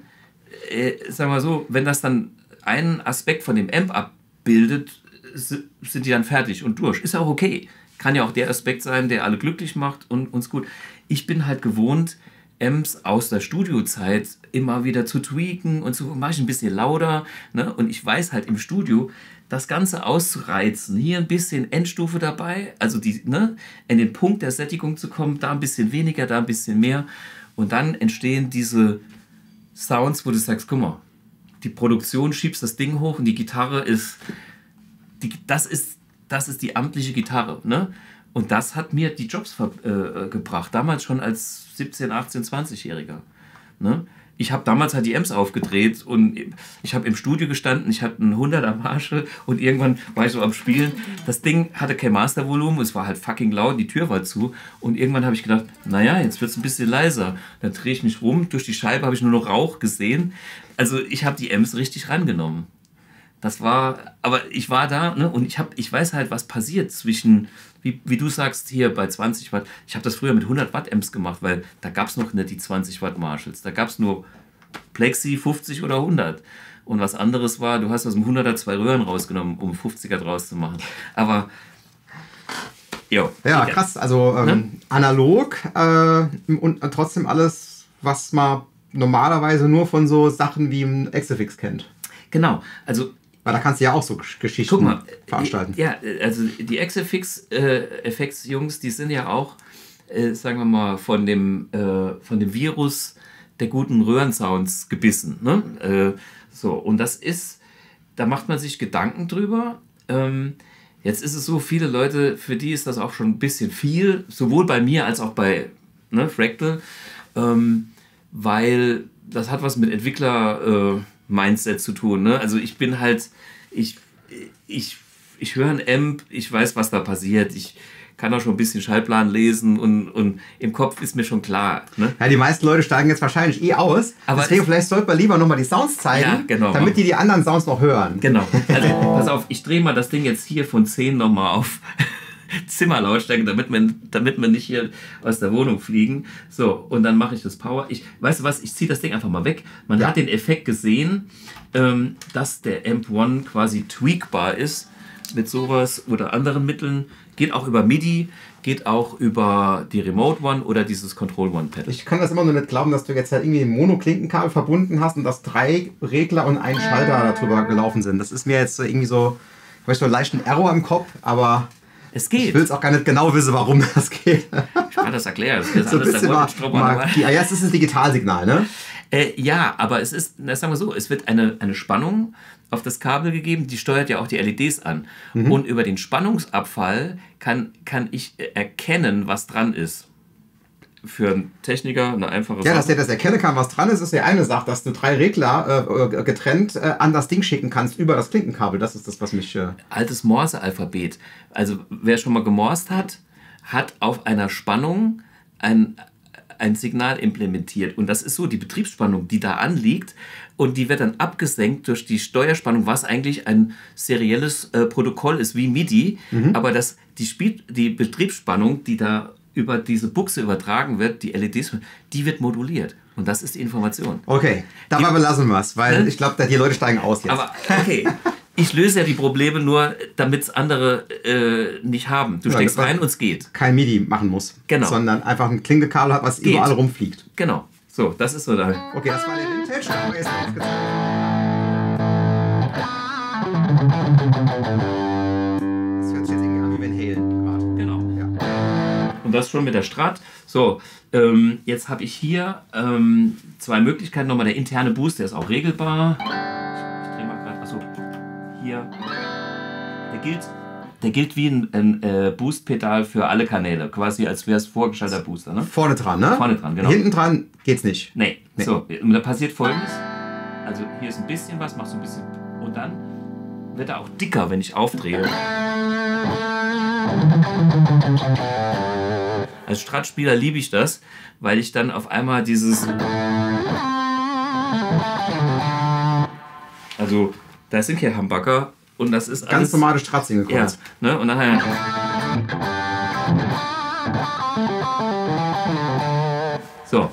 äh, sagen wir so, wenn das dann einen Aspekt von dem Amp abbildet, si- sind die dann fertig und durch. Ist ja auch okay. Kann ja auch der Aspekt sein, der alle glücklich macht und uns gut. Ich bin halt gewohnt, Amps aus der Studiozeit immer wieder zu tweaken und zu mache ich ein bisschen lauter. Ne? Und ich weiß halt im Studio, das Ganze auszureizen, hier ein bisschen Endstufe dabei, also die, ne, in den Punkt der Sättigung zu kommen, da ein bisschen weniger, da ein bisschen mehr. Und dann entstehen diese Sounds, wo du sagst, guck mal, die Produktion schiebst das Ding hoch und die Gitarre ist, die, das ist, das ist die amtliche Gitarre, ne? Und das hat mir die Jobs äh, gebracht, damals schon als 17, 18, 20-Jähriger. Ne? ich habe damals halt die Ems aufgedreht und ich habe im Studio gestanden, ich hatte einen 100er Marshall und irgendwann war ich so am Spielen. Das Ding hatte kein Mastervolumen, es war halt fucking laut, die Tür war zu und irgendwann habe ich gedacht, naja, jetzt wird es ein bisschen leiser. Dann drehe ich mich rum, durch die Scheibe habe ich nur noch Rauch gesehen. Also ich habe die Ems richtig rangenommen. Das war, aber ich war da ne, und ich, hab, ich weiß halt, was passiert zwischen wie, wie du sagst, hier bei 20 Watt, ich habe das früher mit 100 Watt Amps gemacht, weil da gab es noch nicht die 20 Watt Marshalls. Da gab es nur Plexi 50 oder 100. Und was anderes war, du hast aus dem 100er zwei Röhren rausgenommen, um 50er draus zu machen. Aber jo, ja, krass. Also ähm, ne? analog äh, und trotzdem alles, was man normalerweise nur von so Sachen wie im Exifix kennt. Genau. Also weil da kannst du ja auch so Geschichten Guck mal, veranstalten. Ja, also die XFX-Effekts-Jungs, äh, die sind ja auch, äh, sagen wir mal, von dem, äh, von dem Virus der guten Röhrensounds gebissen. Ne? Äh, so, und das ist, da macht man sich Gedanken drüber. Ähm, jetzt ist es so, viele Leute, für die ist das auch schon ein bisschen viel, sowohl bei mir als auch bei ne, Fractal, ähm, weil das hat was mit Entwickler äh, Mindset zu tun. Ne? Also ich bin halt, ich, ich, ich höre ein Amp, ich weiß, was da passiert. Ich kann auch schon ein bisschen Schallplan lesen und, und im Kopf ist mir schon klar. Ne? Ja, die meisten Leute steigen jetzt wahrscheinlich eh aus. Aber Deswegen vielleicht sollte man lieber nochmal die Sounds zeigen, ja, genau. damit die die anderen Sounds noch hören. Genau. Also pass auf, ich drehe mal das Ding jetzt hier von 10 nochmal auf Zimmerlautstärke, damit wir, damit wir nicht hier aus der Wohnung fliegen. So, und dann mache ich das Power. Ich, weißt du was, ich ziehe das Ding einfach mal weg. Man ja. hat den Effekt gesehen, ähm, dass der Amp One quasi tweakbar ist mit sowas oder anderen Mitteln. Geht auch über MIDI, geht auch über die Remote One oder dieses Control One Pad. Ich kann das immer noch nicht glauben, dass du jetzt halt irgendwie ein Monoklinkenkabel verbunden hast und dass drei Regler und ein Schalter darüber gelaufen sind. Das ist mir jetzt irgendwie so, ich weiß so einen leichten Error im Kopf, aber es geht. Ich will es auch gar nicht genau wissen, warum das geht. Ich kann das erklären. Das ist so alles der mal, mal, ja, es ist ein Digitalsignal, ne? Äh, ja, aber es ist, sagen wir so, es wird eine, eine Spannung auf das Kabel gegeben, die steuert ja auch die LEDs an. Mhm. Und über den Spannungsabfall kann, kann ich erkennen, was dran ist für einen Techniker eine einfache Sache. Ja, dass der das erkennen kann, was dran ist, ist ja eine Sache, dass du drei Regler äh, äh, getrennt äh, an das Ding schicken kannst über das Klinkenkabel. Das ist das, was mich. Äh Altes Morse-Alphabet. Also, wer schon mal gemorst hat, hat auf einer Spannung ein, ein Signal implementiert. Und das ist so die Betriebsspannung, die da anliegt. Und die wird dann abgesenkt durch die Steuerspannung, was eigentlich ein serielles äh, Protokoll ist, wie MIDI. Mhm. Aber das, die, Spiel, die Betriebsspannung, die da über diese Buchse übertragen wird, die LEDs, die wird moduliert. Und das ist die Information. Okay, dabei belassen wir es, weil ne? ich glaube, die Leute steigen aus jetzt. Aber okay, ich löse ja die Probleme nur, damit es andere äh, nicht haben. Du ja, steckst rein und es geht. Kein MIDI machen muss. Genau. Sondern einfach ein Klingelkabel hat, was geht. überall rumfliegt. Genau. So, das ist so da. Okay, das war der Vintage, aber jetzt das schon mit der Strat. So, ähm, jetzt habe ich hier ähm, zwei Möglichkeiten. Nochmal der interne Boost, der ist auch regelbar. Ich, drehe mal gerade, achso, hier. Der gilt, der gilt wie ein, ein äh, Boost-Pedal für alle Kanäle, quasi als wäre es vorgeschalteter Booster. Ne? Vorne dran, ne? Vorne dran, genau. Hinten dran geht's nicht. Nee. nee. So, und da passiert folgendes. Also hier ist ein bisschen was, machst du ein bisschen. Und dann wird er auch dicker, wenn ich aufdrehe. Als Stratspieler liebe ich das, weil ich dann auf einmal dieses. Also, da ist ein Kehrhambacker und das ist alles. Ganz normale Stratzing Ja, ne? Und dann halt. So,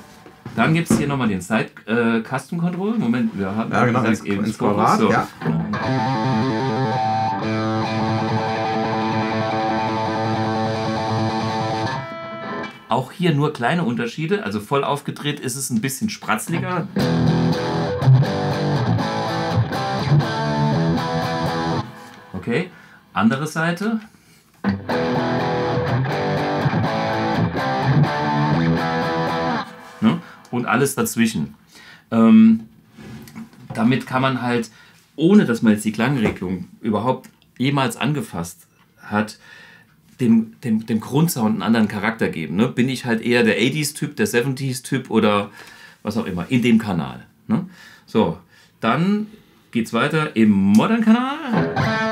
dann gibt es hier nochmal den Side äh, Custom Control. Moment, wir haben ja, genau, ins, eben ins Quadrat. So. Ja. Auch hier nur kleine Unterschiede. Also voll aufgedreht ist es ein bisschen spratzliger. Okay, andere Seite. Ne? Und alles dazwischen. Ähm, damit kann man halt, ohne dass man jetzt die Klangregelung überhaupt jemals angefasst hat, dem, dem, dem Grundsound einen anderen Charakter geben. Ne? Bin ich halt eher der 80s-Typ, der 70s-Typ oder was auch immer, in dem Kanal. Ne? So, dann geht's weiter im Modern-Kanal.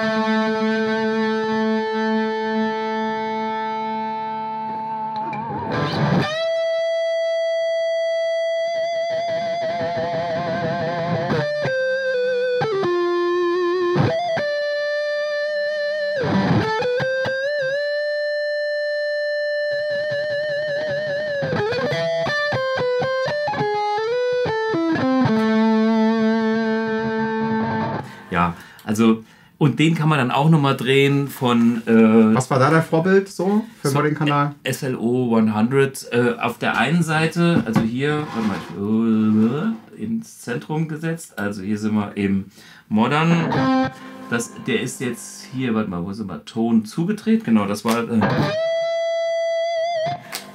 Den kann man dann auch nochmal drehen von äh, Was war da der Vorbild so für So, den Kanal? SLO 100. Äh, auf der einen Seite, also hier, warte mal, äh, ins Zentrum gesetzt. Also hier sind wir im Modern. Das, der ist jetzt hier, warte mal, wo sind wir? Ton zugedreht. Genau, das war. Äh,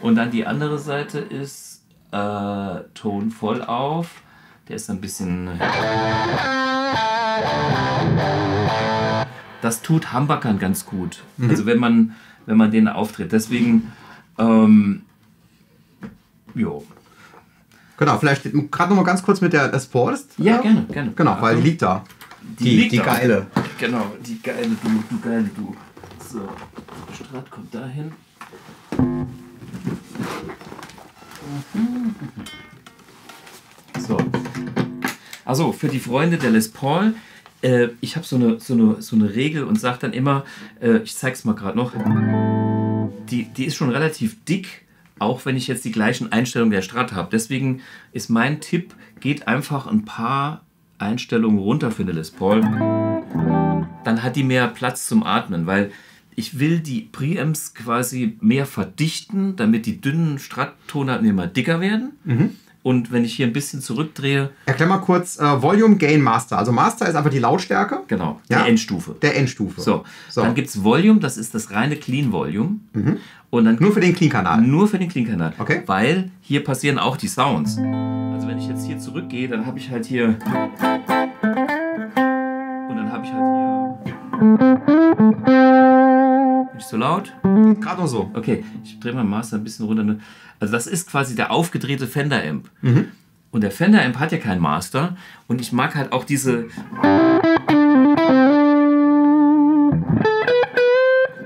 und dann die andere Seite ist äh, Ton voll auf. Der ist ein bisschen. Das tut Humbuckern ganz gut. Also wenn man, wenn man den auftritt. Deswegen, ähm, jo. Genau, vielleicht gerade noch mal ganz kurz mit der ist, Ja, gerne, gerne. Genau, weil die liegt da. Die, liegt die da. geile. Genau, die geile Du, du geile Du. So, Strat kommt dahin. So. Also für die Freunde der Les Paul, äh, ich habe so eine, so, eine, so eine Regel und sage dann immer, äh, ich zeig's mal gerade noch, die, die ist schon relativ dick, auch wenn ich jetzt die gleichen Einstellungen der Strat habe. Deswegen ist mein Tipp, geht einfach ein paar Einstellungen runter für eine Les Paul. Dann hat die mehr Platz zum Atmen, weil ich will die Preamps quasi mehr verdichten, damit die dünnen Strat-Tonarten immer dicker werden. Und wenn ich hier ein bisschen zurückdrehe, Erklär mal kurz äh, Volume Gain Master. Also Master ist einfach die Lautstärke genau, Ja. die Endstufe. der Endstufe. So, So. dann gibt es Volume, das ist das reine Clean Volume. Und dann Nur für den Clean-Kanal. Nur für den Clean-Kanal. Okay. Weil hier passieren auch die Sounds. Also wenn ich jetzt hier zurückgehe, dann habe ich halt hier. Und dann habe ich halt hier. Nicht so laut? Gerade nur so. Okay, ich drehe meinen Master ein bisschen runter. Also das ist quasi der aufgedrehte Fender-Amp. Und der Fender-Amp hat ja keinen Master. Und ich mag halt auch diese...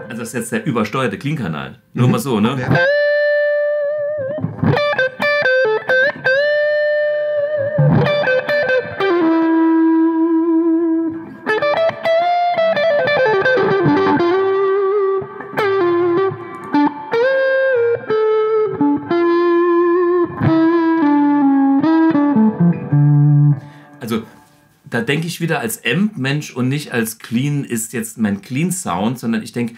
Also das ist jetzt der übersteuerte Clean-Kanal. Nur mal so, ne? Ja. Da denke ich wieder als Amp-Mensch und nicht als Clean ist jetzt mein Clean-Sound, sondern ich denke,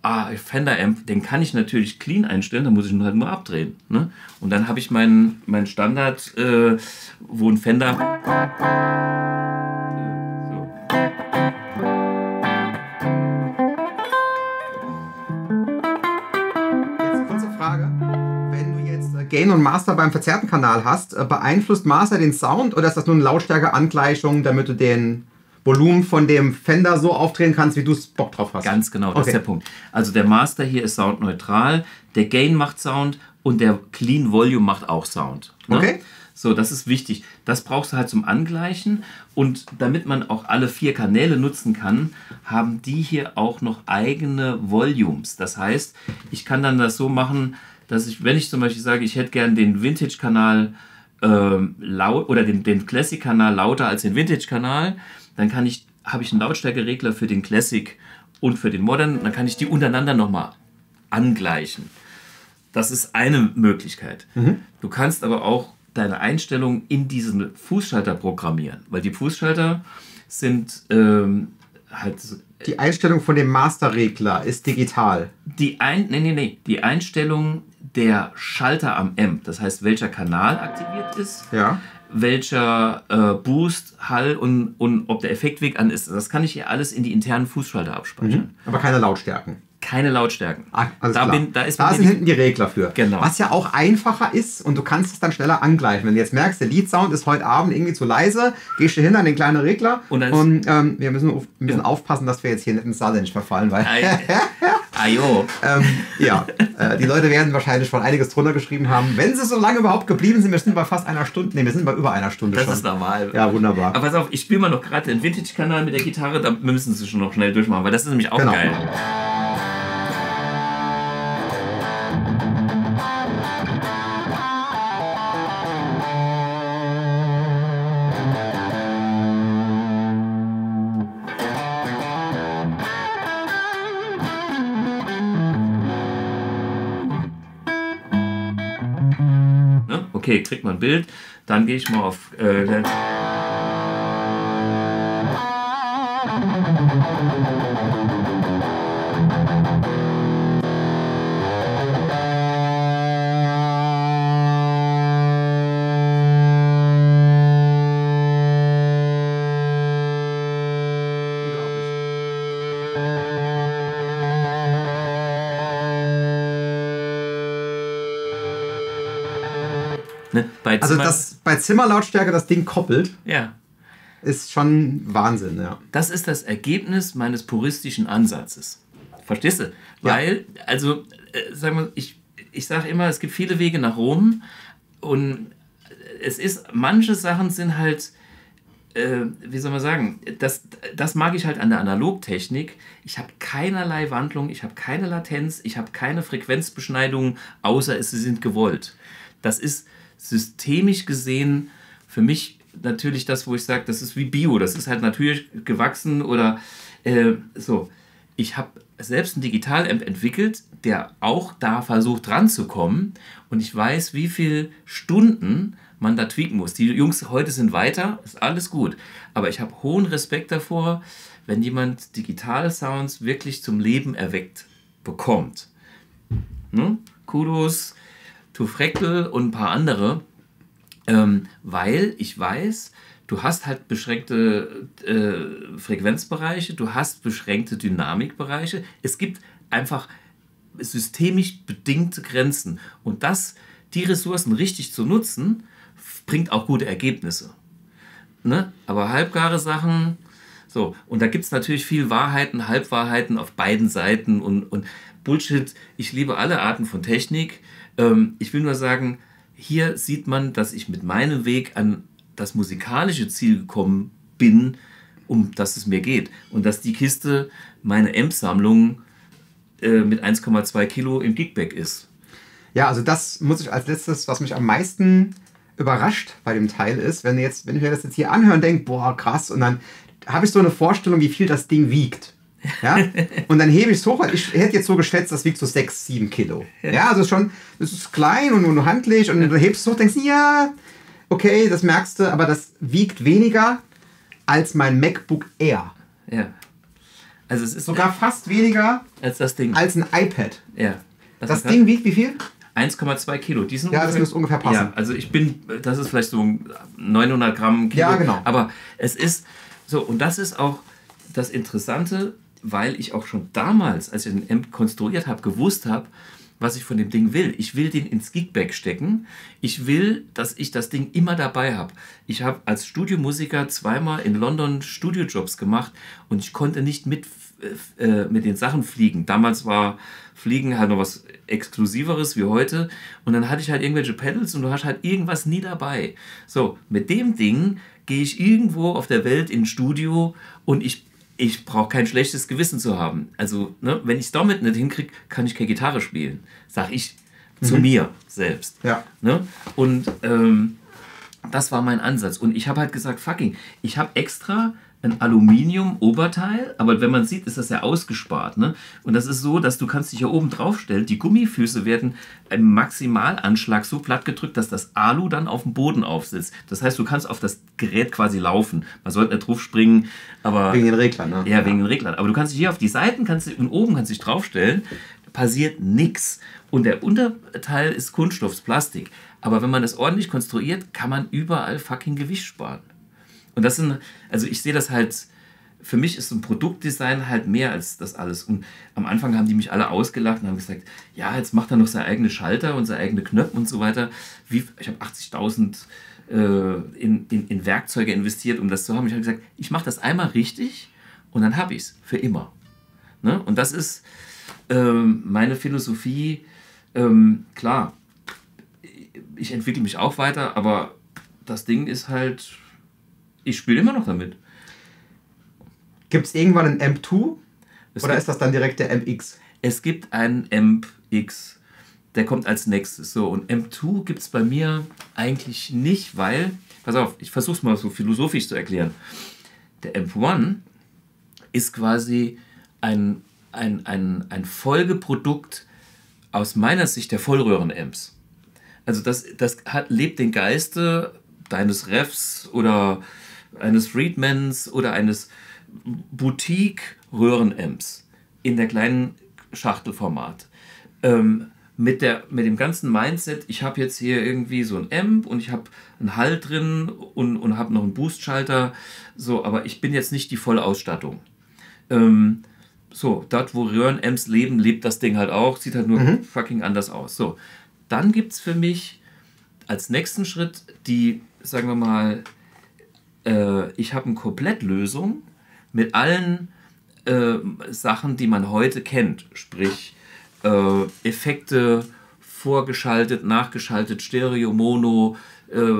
ah, Fender-Amp, den kann ich natürlich clean einstellen, da muss ich ihn halt nur abdrehen. Ne? Und dann habe ich meinen mein Standard, äh, wo ein Fender... Gain und Master beim verzerrten Kanal hast, äh, beeinflusst Master den Sound oder ist das nur eine Lautstärke-Angleichung, damit du den Volumen von dem Fender so aufdrehen kannst, wie du es Bock drauf hast? Ganz genau, das Okay. ist der Punkt. Also der Master hier ist soundneutral, der Gain macht Sound und der Clean Volume macht auch Sound. Ne? Okay. So, das ist wichtig. Das brauchst du halt zum Angleichen und damit man auch alle vier Kanäle nutzen kann, haben die hier auch noch eigene Volumes. Das heißt, ich kann dann das so machen, dass ich, wenn ich zum Beispiel sage, ich hätte gern den Vintage-Kanal ähm, laut oder den, den Classic-Kanal lauter als den Vintage-Kanal, dann kann ich, habe ich einen Lautstärkeregler für den Classic und für den Modern, dann kann ich die untereinander nochmal angleichen. Das ist eine Möglichkeit. Du kannst aber auch deine Einstellung in diesen Fußschalter programmieren, weil die Fußschalter sind ähm, halt Die Einstellung von dem Masterregler ist digital. die ein nee, nee, nee, die Einstellung der Schalter am Amp, das heißt welcher Kanal aktiviert ist, Ja. welcher äh, Boost, Hall und, und ob der Effektweg an ist. Das kann ich hier alles in die internen Fußschalter abspeichern. Aber keine Lautstärken. Keine Lautstärken. Alles da, bin, da da sind hinten die Regler für. Genau. Was ja auch einfacher ist und du kannst es dann schneller angleichen. Wenn du jetzt merkst, der Lead-Sound ist heute Abend irgendwie zu leise, gehst du hin an den kleinen Regler Und und, ähm, wir müssen, auf, müssen Ja. aufpassen, dass wir jetzt hier nicht ins Saarländisch verfallen, weil Ei, [laughs] Ajo. Ähm, ja, äh, die Leute werden wahrscheinlich schon einiges drunter geschrieben haben. Wenn sie so lange überhaupt geblieben sind, wir sind bei fast einer Stunde. Ne, wir sind bei über einer Stunde Das schon. ist normal. Ja, wunderbar. Aber pass auf, ich spiele mal noch gerade den Vintage-Kanal mit der Gitarre, da müssen sie schon noch schnell durchmachen, weil das ist nämlich auch Genau. geil. Kriegt man ein Bild. Dann gehe ich mal auf. Äh, Also, Zimmer- dass bei Zimmerlautstärke das Ding koppelt, Ja. ist schon Wahnsinn, ja. Das ist das Ergebnis meines puristischen Ansatzes. Verstehst du? Weil, also, äh, sagen wir, ich, ich sage immer, es gibt viele Wege nach Rom und es ist, manche Sachen sind halt, äh, wie soll man sagen, das, das mag ich halt an der Analogtechnik. Ich habe keinerlei Wandlung, ich habe keine Latenz, ich habe keine Frequenzbeschneidung, außer es sind gewollt. Das ist systemisch gesehen für mich natürlich das, wo ich sage, das ist wie Bio, das ist halt natürlich gewachsen oder äh, so. Ich habe selbst einen Digital-Amp entwickelt, der auch da versucht ranzukommen und ich weiß, wie viele Stunden man da tweaken muss. Die Jungs heute sind weiter, ist alles gut. Aber ich habe hohen Respekt davor, wenn jemand Digital-Sounds wirklich zum Leben erweckt bekommt. Ne? Kudos to Freckel und ein paar andere, ähm, weil ich weiß, du hast halt beschränkte äh, Frequenzbereiche, du hast beschränkte Dynamikbereiche. Es gibt einfach systemisch bedingte Grenzen. Und das, die Ressourcen richtig zu nutzen, bringt auch gute Ergebnisse. Ne? Aber halbgare Sachen, so, und da gibt es natürlich viel Wahrheiten, Halbwahrheiten auf beiden Seiten und, und Bullshit. Ich liebe alle Arten von Technik. Ähm, ich will nur sagen, hier sieht man, dass ich mit meinem Weg an das musikalische Ziel gekommen bin, um das es mir geht. Und dass die Kiste meine Amp-Sammlung äh, mit 1,2 Kilo im Gigback ist. Ja, also das muss ich als letztes, was mich am meisten überrascht bei dem Teil ist, wenn jetzt, wenn ich mir das jetzt hier anhöre und denke, boah, krass, und dann habe ich so eine Vorstellung, wie viel das Ding wiegt. Ja? Und dann hebe ich es hoch, ich hätte jetzt so geschätzt, das wiegt so 6, 7 Kilo. Ja, also schon, es ist klein und, und handlich und du hebst es hoch, denkst, ja, okay, das merkst du, aber das wiegt weniger als mein MacBook Air. Ja. Also es ist Sogar fast weniger als das Ding. als ein iPad. ja. Das ist Ding wiegt wie viel? 1,2 Kilo. Die sind Ja, das müsste ungefähr passen. Ja, also ich bin, das ist vielleicht so 900 Gramm Kilo. Ja, genau. Aber es ist so, und das ist auch das Interessante, weil ich auch schon damals, als ich den Amp konstruiert habe, gewusst habe, was ich von dem Ding will. Ich will den ins Gigback stecken. Ich will, dass ich das Ding immer dabei habe. Ich habe als Studiomusiker zweimal in London Studiojobs gemacht und ich konnte nicht mit, äh, mit den Sachen fliegen. Damals war Fliegen halt noch was Exklusiveres wie heute. Und dann hatte ich halt irgendwelche Pedals und du hast halt irgendwas nie dabei. So, mit dem Ding gehe ich irgendwo auf der Welt in ein Studio und ich, ich brauche kein schlechtes Gewissen zu haben. Also, ne, wenn ich es damit nicht hinkriege, kann ich keine Gitarre spielen. Sag ich zu mir selbst. Ja. Ne? Und ähm, das war mein Ansatz. Und ich habe halt gesagt, fucking, ich habe extra ein Aluminium-Oberteil, aber wenn man sieht, ist das ja ausgespart. Ne? Und das ist so, dass du kannst dich hier oben draufstellen, die Gummifüße werden im Maximalanschlag so platt gedrückt, dass das Alu dann auf dem Boden aufsitzt. Das heißt, du kannst auf das Gerät quasi laufen. Man sollte nicht drauf springen, aber... Wegen den Reglern, ne? Ja, wegen den Reglern. Aber du kannst dich hier auf die Seiten kannst und oben kannst dich draufstellen, passiert nichts. Und der Unterteil ist Kunststoff, Plastik. Aber wenn man das ordentlich konstruiert, kann man überall fucking Gewicht sparen. Und das sind, also ich sehe das halt, für mich ist so ein Produktdesign halt mehr als das alles. Und am Anfang haben die mich alle ausgelacht und haben gesagt, ja, jetzt macht er noch seine eigene Schalter und seine eigene Knöpfe und so weiter. Wie, ich habe 80.000 äh, in, in, in Werkzeuge investiert, um das zu haben. Ich habe gesagt, ich mache das einmal richtig und dann habe ich es für immer. Ne? Und das ist, ähm, meine Philosophie, ähm, klar, ich entwickle mich auch weiter, aber das Ding ist halt, ich spiele immer noch damit. Gibt es irgendwann einen Amp 2? Es Oder ist das dann direkt der MX? Es gibt einen MX, der kommt als nächstes. So, und M2 gibt es bei mir eigentlich nicht, weil, pass auf, ich versuche es mal so philosophisch zu erklären. Der M1 ist quasi ein, ein, ein, ein Folgeprodukt aus meiner Sicht der Vollröhren-Amps. Also das, das hat, lebt den Geiste deines Refs oder eines Friedmans oder eines Boutique-Röhren-Amps in der kleinen Schachtelformat. Ähm, mit, der, mit dem ganzen Mindset, ich habe jetzt hier irgendwie so ein Amp und ich habe einen Halt drin und, und habe noch einen Boost-Schalter, so, aber ich bin jetzt nicht die Vollausstattung. Ähm, so, dort, wo Röhren-Amps leben, lebt das Ding halt auch, sieht halt nur fucking anders aus. So, dann gibt es für mich als nächsten Schritt die, sagen wir mal, äh, ich habe eine Komplettlösung mit allen äh, Sachen, die man heute kennt. Sprich, äh, Effekte vorgeschaltet, nachgeschaltet, Stereo, Mono, äh,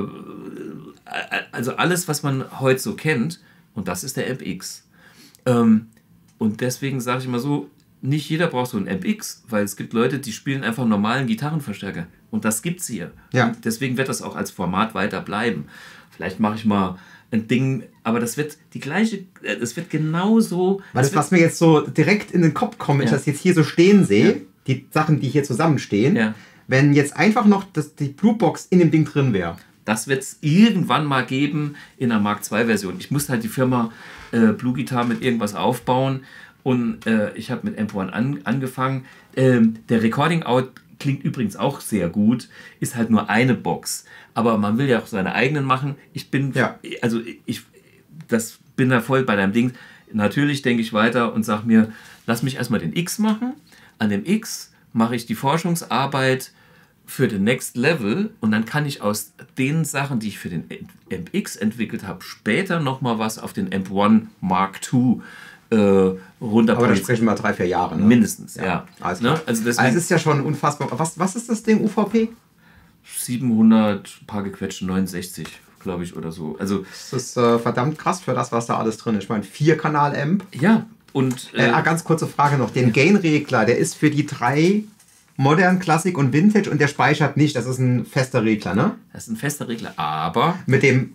also alles, was man heute so kennt. Und das ist der MX. Ähm, und deswegen sage ich immer so, nicht jeder braucht so ein MX, weil es gibt Leute, die spielen einfach normalen Gitarrenverstärker. Und das gibt's hier. Ja. Und deswegen wird das auch als Format weiter bleiben. Vielleicht mache ich mal ein Ding, aber das wird die gleiche, äh, das wird genauso. Weil das das, was mir jetzt so direkt in den Kopf kommt, wenn ich Ja. das jetzt hier so stehen sehe, Ja. die Sachen, die hier zusammenstehen, Ja. wenn jetzt einfach noch das, die Bluebox in dem Ding drin wäre. Das wird es irgendwann mal geben in einer Mark II-Version. Ich musste halt die Firma äh, Blue Guitar mit irgendwas aufbauen und äh, ich habe mit Amp1 an, angefangen. Ähm, der Recording Out klingt übrigens auch sehr gut, ist halt nur eine Box. Aber man will ja auch seine eigenen machen. Ich bin, Ja. also ich das bin da voll bei deinem Ding. Natürlich denke ich weiter und sage mir, lass mich erstmal den X machen. An dem X mache ich die Forschungsarbeit für den Next Level und dann kann ich aus den Sachen, die ich für den MX entwickelt habe, später nochmal was auf den M1 Mark II äh, runter Aber da sprechen wir drei, vier Jahre. Ne? Mindestens, ja. Alles Ne? klar. Also deswegen- es ist ja schon unfassbar. Was, was ist das Ding, UVP? 700, paar gequetschte 69, glaube ich, oder so. Also Das ist äh, verdammt krass für das, was da alles drin ist. Ich meine, vier Kanal-Amp. ja, und Äh, ah, ganz kurze Frage noch. Den Gain-Regler, der ist für die drei Modern, Classic und Vintage und der speichert nicht. Das ist ein fester Regler, ne? das ist ein fester Regler, aber Mit dem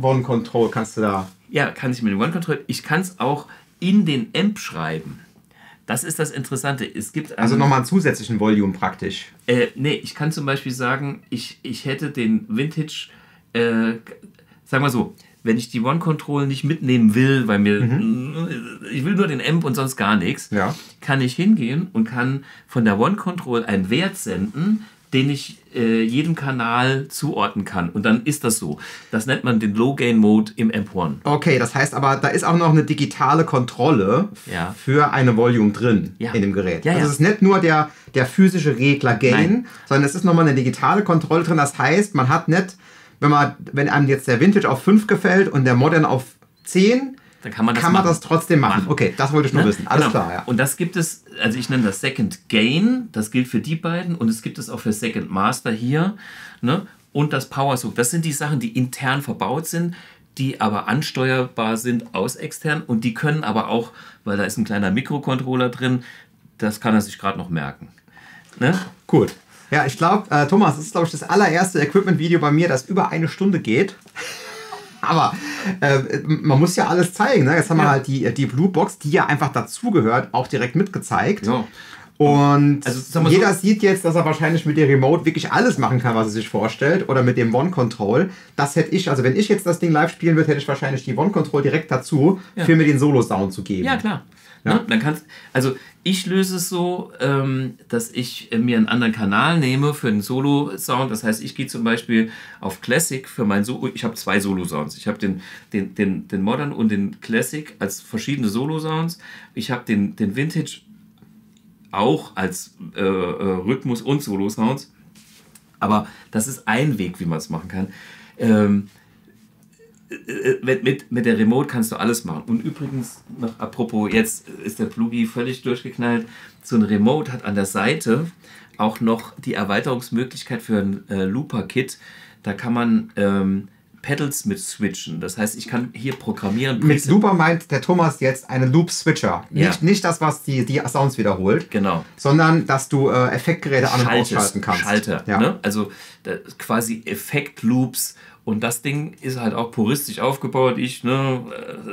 One Control kannst du da. Ja, kann ich mit dem One Control. Ich kann es auch in den Amp schreiben. Das ist das Interessante. Es gibt Also einen- nochmal einen zusätzlichen Volume praktisch. Äh, nee, ich kann zum Beispiel sagen, ich, ich hätte den Vintage, äh, sagen wir so, wenn ich die One Control nicht mitnehmen will, weil mir, ich will nur den Amp und sonst gar nichts, Ja. kann ich hingehen und kann von der One Control einen Wert senden, den ich äh, jedem Kanal zuordnen kann. Und dann ist das so. Das nennt man den Low Gain Mode im Amp One. Okay, das heißt aber, da ist auch noch eine digitale Kontrolle Ja. für eine Volume drin Ja. in dem Gerät. Ja, also es ist nicht nur der, der physische Regler Gain, Nein. sondern es ist nochmal eine digitale Kontrolle drin. Das heißt, man hat nicht, wenn man, wenn einem jetzt der Vintage auf 5 gefällt und der Modern auf 10, Dann kann man das kann man machen. das trotzdem machen. Machen. Okay, das wollte ich nur Ne? wissen. Alles Genau. klar, ja. Und das gibt es, also ich nenne das Second Gain, das gilt für die beiden und es gibt es auch für Second Master hier. Ne? Und das Power Soak, das sind die Sachen, die intern verbaut sind, die aber ansteuerbar sind aus extern und die können aber auch, weil da ist ein kleiner Mikrocontroller drin, das kann er sich gerade noch merken. Ne? Gut. Ja, ich glaube, äh, Thomas, das ist, glaube ich, das allererste Equipment-Video bei mir, das über eine Stunde geht. Aber äh, man muss ja alles zeigen. Ne? Jetzt haben wir Ja. halt die, die Blue Box, die ja einfach dazugehört, auch direkt mitgezeigt. Ja. Und Also, wir jeder so- sieht jetzt, dass er wahrscheinlich mit der Remote wirklich alles machen kann, was er sich vorstellt. Oder mit dem One Control. Das hätte ich, also wenn ich jetzt das Ding live spielen würde, hätte ich wahrscheinlich die One Control direkt dazu, Ja. für mir den Solo-Sound zu geben. Ja, klar. Ja. Ne? Dann kannst, also ich löse es so, ähm, dass ich äh, mir einen anderen Kanal nehme für einen Solo-Sound. Das heißt, ich gehe zum Beispiel auf Classic für mein Solo. Ich habe zwei Solo-Sounds. Ich habe den, den, den, den Modern und den Classic als verschiedene Solo-Sounds. Ich habe den, den Vintage auch als äh, äh, Rhythmus- und Solo-Sounds. Aber das ist ein Weg, wie man es machen kann. Ähm, äh, mit, mit, mit der Remote kannst du alles machen. Und übrigens, noch apropos, jetzt ist der Plugi völlig durchgeknallt. So ein Remote hat an der Seite auch noch die Erweiterungsmöglichkeit für ein äh, Looper-Kit. Da kann man ähm, Pedals mit switchen. Das heißt, ich kann hier programmieren. Mit Looper meint der Thomas jetzt einen Loop-Switcher. Ja. Nicht, nicht das, was die, die Sounds wiederholt, Genau. sondern dass du äh, Effektgeräte an- und ausschalten kannst. Schalter. Ja. Ne? Also da, quasi Effektloops. Und das Ding ist halt auch puristisch aufgebaut. Ich, ne,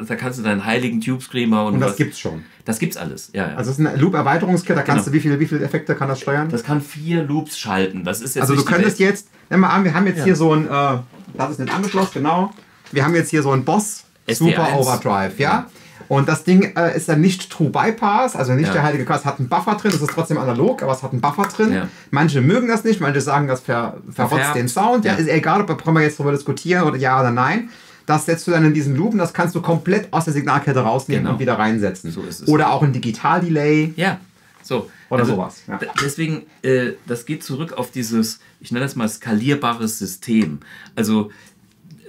äh, da kannst du deinen heiligen Tube Screamer und, Und das was- gibt's schon. Das gibt's alles. Ja, ja. Also es ist ein Loop-Erweiterungskit, da kannst Genau. du, wie viele, wie viele Effekte kann das steuern? das kann vier Loops schalten. Das ist jetzt also du könntest Welt. jetzt, nimm mal an, wir haben jetzt Ja. hier so ein, äh, das ist nicht angeschlossen, genau. Wir haben jetzt hier so ein Boss SD1. Super Overdrive, ja. Und das Ding äh, ist dann nicht True Bypass, also nicht Ja. der heilige Quatsch, hat einen Buffer drin, es ist trotzdem analog, aber es hat einen Buffer drin. Ja. Manche mögen das nicht, manche sagen, das ver verrotzt den Sound. Ja, ist egal, ob wir jetzt darüber diskutieren oder ja oder nein. Das setzt du dann in diesen Loop und das kannst du komplett aus der Signalkette rausnehmen Genau. und wieder reinsetzen. So ist es. Oder auch ein Digital-Delay. Ja, so. Oder sowas, ja. Deswegen, äh, das geht zurück auf dieses, ich nenne das mal skalierbares System. Also,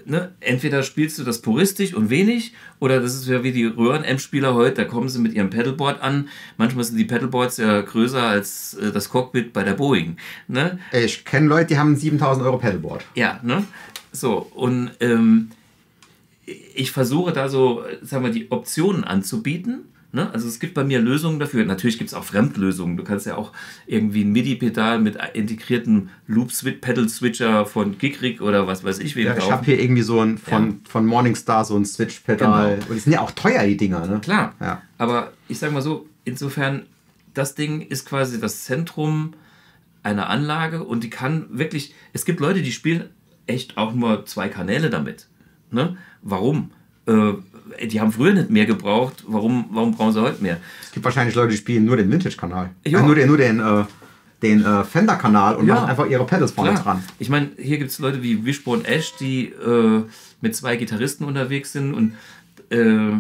ne, entweder spielst du das puristisch und wenig, oder das ist ja wie die Röhren-M-Spieler heute, da kommen sie mit ihrem Pedalboard an. Manchmal sind die Pedalboards ja größer als äh, das Cockpit bei der Boeing. Ne? Ich kenne Leute, die haben ein 7000 Euro Pedalboard. Ja, ne? So, und ähm, ich versuche da so, äh, sagen wir, die Optionen anzubieten. Ne? Also es gibt bei mir Lösungen dafür. Natürlich gibt es auch Fremdlösungen. Du kannst ja auch irgendwie ein MIDI-Pedal mit integriertem Loop-Pedal-Switcher von Gigrig oder was weiß ich wem Ja, ich habe hier irgendwie so ein von, von Morningstar so ein Switch-Pedal. Genau. Und die sind ja auch teuer, die Dinger, ne? Klar. Ja. Aber ich sage mal so, insofern, das Ding ist quasi das Zentrum einer Anlage und die kann wirklich, es gibt Leute, die spielen echt auch nur zwei Kanäle damit. Ne? Warum? Äh, die haben früher nicht mehr gebraucht, warum, warum brauchen sie heute mehr? Es gibt wahrscheinlich Leute, die spielen nur den Vintage-Kanal. Ja. Äh, nur den, nur den, äh, den äh, Fender-Kanal und Ja. machen einfach ihre Pedals vorne dran. Ich meine, hier gibt es Leute wie Wishbone Ash, die äh, mit zwei Gitarristen unterwegs sind und äh,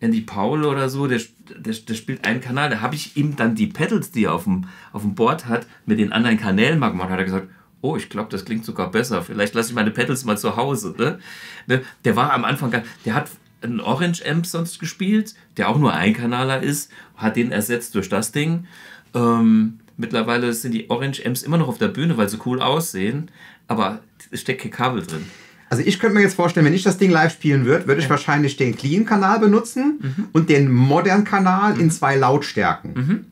Andy Powell oder so, der, der, der spielt einen Kanal. Da habe ich ihm dann die Pedals, die er auf dem, auf dem Board hat, mit den anderen Kanälen mal gemacht. Hat er gesagt, oh, ich glaube, das klingt sogar besser. Vielleicht lasse ich meine Pedals mal zu Hause. Ne? Ne? Der war am Anfang, gar- der hat einen Orange Amp sonst gespielt, der auch nur ein Kanaler ist, hat den ersetzt durch das Ding. Ähm, mittlerweile sind die Orange Amps immer noch auf der Bühne, weil sie cool aussehen, aber es steckt kein Kabel drin. Also ich könnte mir jetzt vorstellen, wenn ich das Ding live spielen würde, würde ich wahrscheinlich den Clean-Kanal benutzen Mhm. und den Modern-Kanal in zwei Lautstärken. Mhm.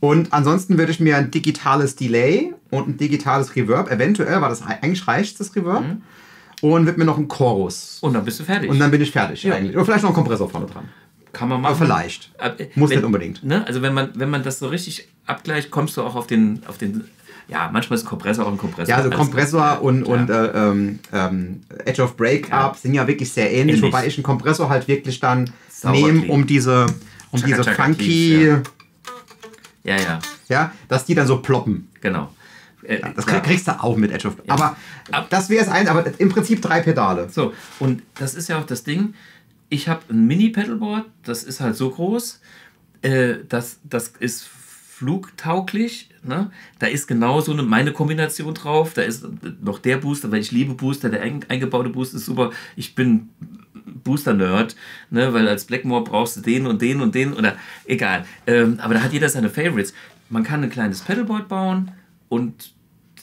Und ansonsten würde ich mir ein digitales Delay und ein digitales Reverb, eventuell, weil das eigentlich reicht, das Reverb, Mhm. Und würde mir noch einen Chorus. Und dann bist du fertig. Und dann bin ich fertig Ja. eigentlich. Oder vielleicht noch einen Kompressor vorne dran. kann man machen. Aber vielleicht. Ab- äh, Muss wenn, nicht unbedingt. Ne? Also wenn man, wenn man das so richtig abgleicht, kommst du auch auf den, auf den ja, manchmal ist ein Kompressor auch ein Kompressor. Ja, also Kompressor klar. und, Ja. und äh, ähm, ähm, Edge of Breakup Ja. sind ja wirklich sehr ähnlich, Ähnlich. wobei ich einen Kompressor halt wirklich dann nehme, um diese, um Chaka, diese chaka, funky, Keys, ja. Ja, ja, ja, dass die dann so ploppen. genau. Äh, Das krieg, kriegst du auch mit Edge of Aber Ab- das wäre es ein, aber im Prinzip drei Pedale. So, und das ist ja auch das Ding. Ich habe ein Mini-Pedalboard, das ist halt so groß, äh, das, das ist flugtauglich. Ne? Da ist genau so eine, meine Kombination drauf. Da ist noch der Booster, weil ich liebe Booster. Der ein, eingebaute Booster ist super. Ich bin Booster-Nerd, ne? weil als Blackmore brauchst du den und den und den oder egal. Ähm, aber da hat jeder seine Favorites. Man kann ein kleines Pedalboard bauen und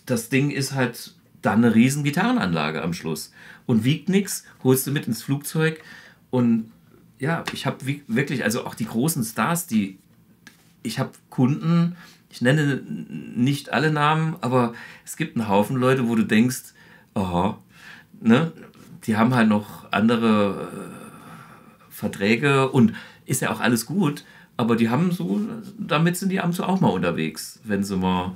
das Ding ist halt dann eine riesen Gitarrenanlage am Schluss. Und wiegt nichts, holst du mit ins Flugzeug. Und ja, ich habe wirklich, also auch die großen Stars, die ich habe Kunden, ich nenne nicht alle Namen, aber es gibt einen Haufen Leute, wo du denkst, aha, ne, die haben halt noch andere äh, Verträge und ist ja auch alles gut, aber die haben so, damit sind die abends auch mal unterwegs, wenn sie mal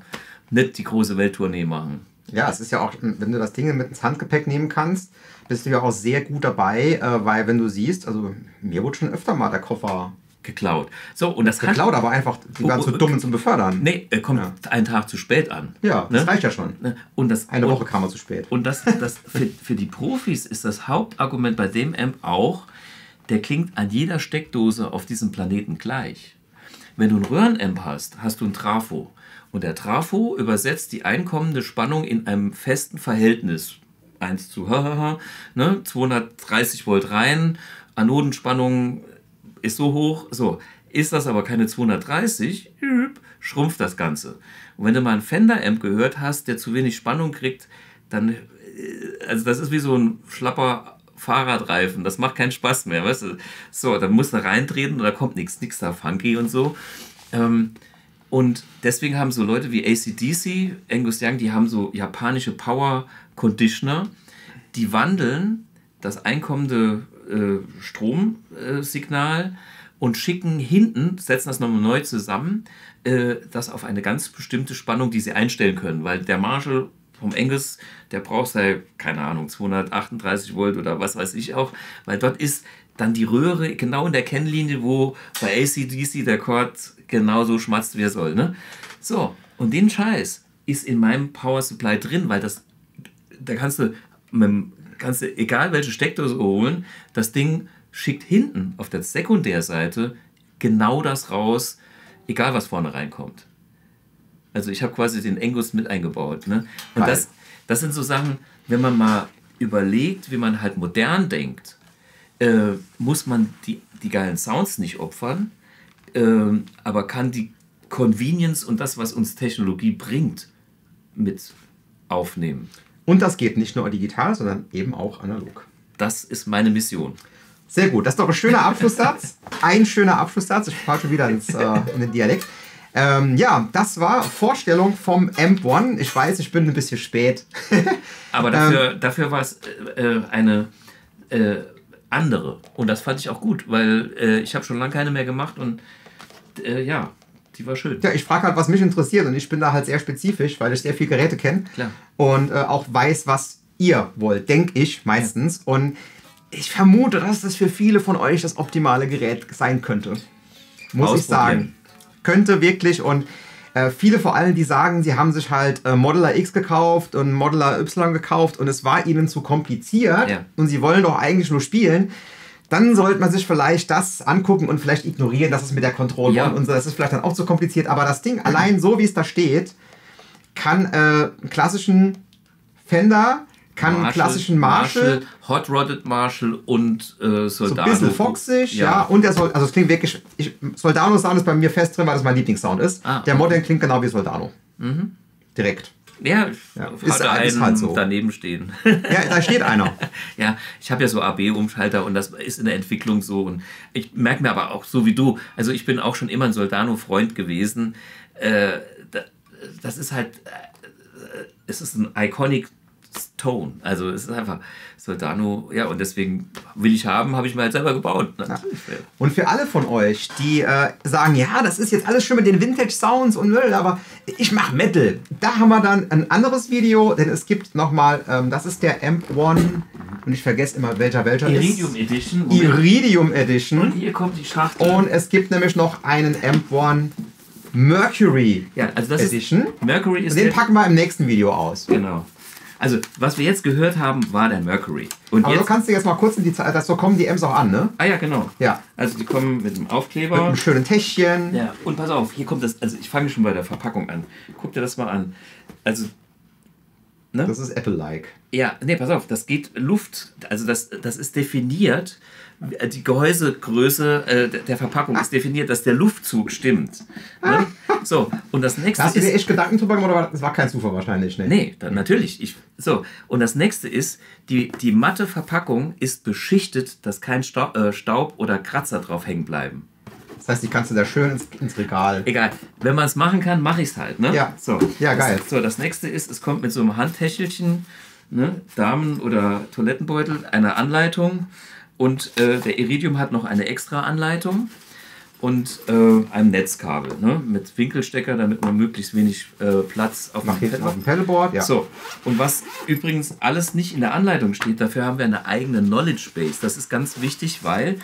nicht die große Welttournee machen. Ja, es ist ja auch, wenn du das Ding mit ins Handgepäck nehmen kannst, bist du ja auch sehr gut dabei, äh, weil wenn du siehst, also mir wurde schon öfter mal der Koffer Geklaut. So, und das kann. geklaut, aber einfach, die waren Oh, zu oh, dumm zum Befördern. Nee, er kommt einen Tag zu spät an. Ja, das Ne? reicht ja schon. Ne? Und das, Eine und, Woche kam er zu spät. Und das, das für, für die Profis ist das Hauptargument bei dem Amp auch, der klingt an jeder Steckdose auf diesem Planeten gleich. Wenn du einen Röhrenamp hast, hast du einen Trafo. Und der Trafo übersetzt die einkommende Spannung in einem festen Verhältnis. 1 zu ne? 230 Volt rein, Anodenspannung ist so hoch, so. Ist das aber keine 230, schrumpft das Ganze. Und wenn du mal einen Fender-Amp gehört hast, der zu wenig Spannung kriegt, dann, äh, also das ist wie so ein schlapper Fahrradreifen, das macht keinen Spaß mehr, weißt du. So, dann musst du reintreten und da kommt nichts, nichts da funky und so. Ähm, und deswegen haben so Leute wie ACDC, Angus Young, die haben so japanische Power Conditioner, die wandeln das einkommende äh, Stromsignal und schicken hinten, setzen das nochmal neu zusammen, äh, das auf eine ganz bestimmte Spannung, die sie einstellen können, weil der Marshall vom Angus, der braucht sei, keine Ahnung, 238 Volt oder was weiß ich auch, weil dort ist dann die Röhre genau in der Kennlinie, wo bei ACDC der Chord genauso schmatzt, wie er soll. Ne? So, und den Scheiß ist in meinem Power Supply drin, weil das, da kannst du, kannst du egal welche Steckdose holen, das Ding schickt hinten auf der Sekundärseite genau das raus, egal was vorne reinkommt. Also ich habe quasi den Angus mit eingebaut. Ne? Und das, das sind so Sachen, wenn man mal überlegt, wie man halt modern denkt, äh, muss man die, die geilen Sounds nicht opfern, äh, aber kann die Convenience und das, was uns Technologie bringt, mit aufnehmen. Und das geht nicht nur digital, sondern eben auch analog. Das ist meine Mission. Sehr gut, das ist doch ein schöner Abschlusssatz. [laughs] Ein schöner Abschlusssatz. Ich fahre schon wieder ins, äh, in den Dialekt. Ähm, ja, das war Vorstellung vom M1. Ich weiß, ich bin ein bisschen spät. Aber dafür, [laughs] ähm, dafür war es äh, eine äh, andere. Und das fand ich auch gut, weil äh, ich habe schon lange keine mehr gemacht und äh, ja, die war schön. Ja, ich frage halt, was mich interessiert und ich bin da halt sehr spezifisch, weil ich sehr viele Geräte kenne und äh, auch weiß, was ihr wollt, denke ich meistens. Ja. Und ich vermute, dass das für viele von euch das optimale Gerät sein könnte. Muss ich sagen könnte wirklich und äh, viele vor allem, die sagen, sie haben sich halt äh, Modeler X gekauft und Modeler Y gekauft und es war ihnen zu kompliziert ja. und sie wollen doch eigentlich nur spielen. Dann sollte man sich vielleicht das angucken und vielleicht ignorieren, dass es mit der Kontrolle ja. und so, das ist vielleicht dann auch zu kompliziert. Aber das Ding allein so, wie es da steht, kann äh, klassischen Fender kann Marshall, einen klassischen Marshall, Marshall Hot Rodded Marshall und äh, Soldano. So ein bisschen foxig, ja. ja. Und der soll, also es klingt wirklich, ich, Soldano Sound ist bei mir fest drin, weil das mein Lieblingssound ist. Ah, der Modell klingt genau wie Soldano. Mhm. Direkt. Ja, ja. Ist, ist halt so. daneben stehen. Ja, da steht einer. [laughs] ja, ich habe ja so AB-Umschalter und das ist in der Entwicklung so. Und ich merke mir aber auch so wie du, also ich bin auch schon immer ein Soldano-Freund gewesen. Äh, das ist halt, äh, es ist ein iconic Tone. Also es ist einfach Soldano, ja, und deswegen will ich haben, habe ich mir halt selber gebaut. Ja. Und für alle von euch, die äh, sagen, ja, das ist jetzt alles schön mit den Vintage-Sounds und Müll, aber ich mache Metal. Da haben wir dann ein anderes Video, denn es gibt nochmal, ähm, das ist der Amp One und ich vergesse immer, welcher welcher Iridium ist. Edition. Iridium Edition. Und hier kommt die Schachtel. Und es gibt nämlich noch einen Amp One Mercury ja, also das Edition. Ist, Mercury ist den packen wir im nächsten Video aus. Genau. Also, was wir jetzt gehört haben, war der Mercury. Und Aber jetzt, du kannst du jetzt mal kurz in die Zeit, so kommen die M's auch an, ne? Ah ja, genau. Ja. Also die kommen mit einem Aufkleber. Mit einem schönen Täschchen. Ja, und pass auf, hier kommt das, also ich fange schon bei der Verpackung an. Guck dir das mal an. Also Ne? Das ist Apple-like. Ja, nee, pass auf, das geht Luft, also das, das ist definiert, die Gehäusegröße äh, der Verpackung ist definiert, dass der Luftzug stimmt. Ne? So, und das nächste Hast du dir echt Gedanken drüber gemacht oder das war kein Zufall wahrscheinlich? Ne? Nee, dann, natürlich. Ich, so, und das nächste ist, die, die matte Verpackung ist beschichtet, dass kein Staub, äh, Staub oder Kratzer drauf hängen bleiben. Das heißt, die kannst du da schön ins, ins Regal. Egal. Wenn man es machen kann, mache ich es halt. Ne? Ja. So. Ja, geil. Das, so, das nächste ist, es kommt mit so einem Handtäschelchen, ne, Damen- oder Toilettenbeutel, eine Anleitung. Und äh, der Iridium hat noch eine extra Anleitung und äh, einem Netzkabel ne? mit Winkelstecker, damit man möglichst wenig äh, Platz auf dem, Pedal auf dem Pedalboard. Ja. So, und was übrigens alles nicht in der Anleitung steht, dafür haben wir eine eigene Knowledge Base. Das ist ganz wichtig, weil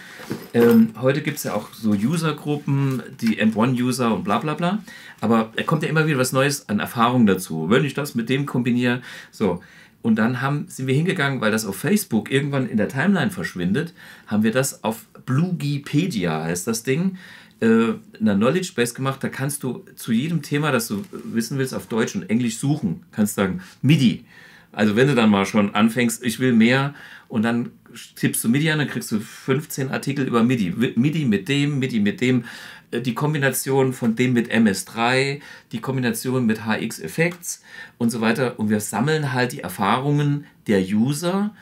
ähm, heute gibt es ja auch so Usergruppen, die M1-User und bla bla bla. Aber da kommt ja immer wieder was Neues an Erfahrung dazu. Wenn ich das mit dem kombiniere, so. Und dann haben, sind wir hingegangen, weil das auf Facebook irgendwann in der Timeline verschwindet, haben wir das auf Bluegipedia, heißt das Ding, äh, einer Knowledge Base gemacht. Da kannst du zu jedem Thema, das du wissen willst, auf Deutsch und Englisch suchen. Kannst sagen MIDI. Also wenn du dann mal schon anfängst, ich will mehr und dann tippst du MIDI an, dann kriegst du 15 Artikel über MIDI. MIDI mit dem, MIDI mit dem, die Kombination von dem mit MS3, die Kombination mit HX Effects und so weiter. Und wir sammeln halt die Erfahrungen der User.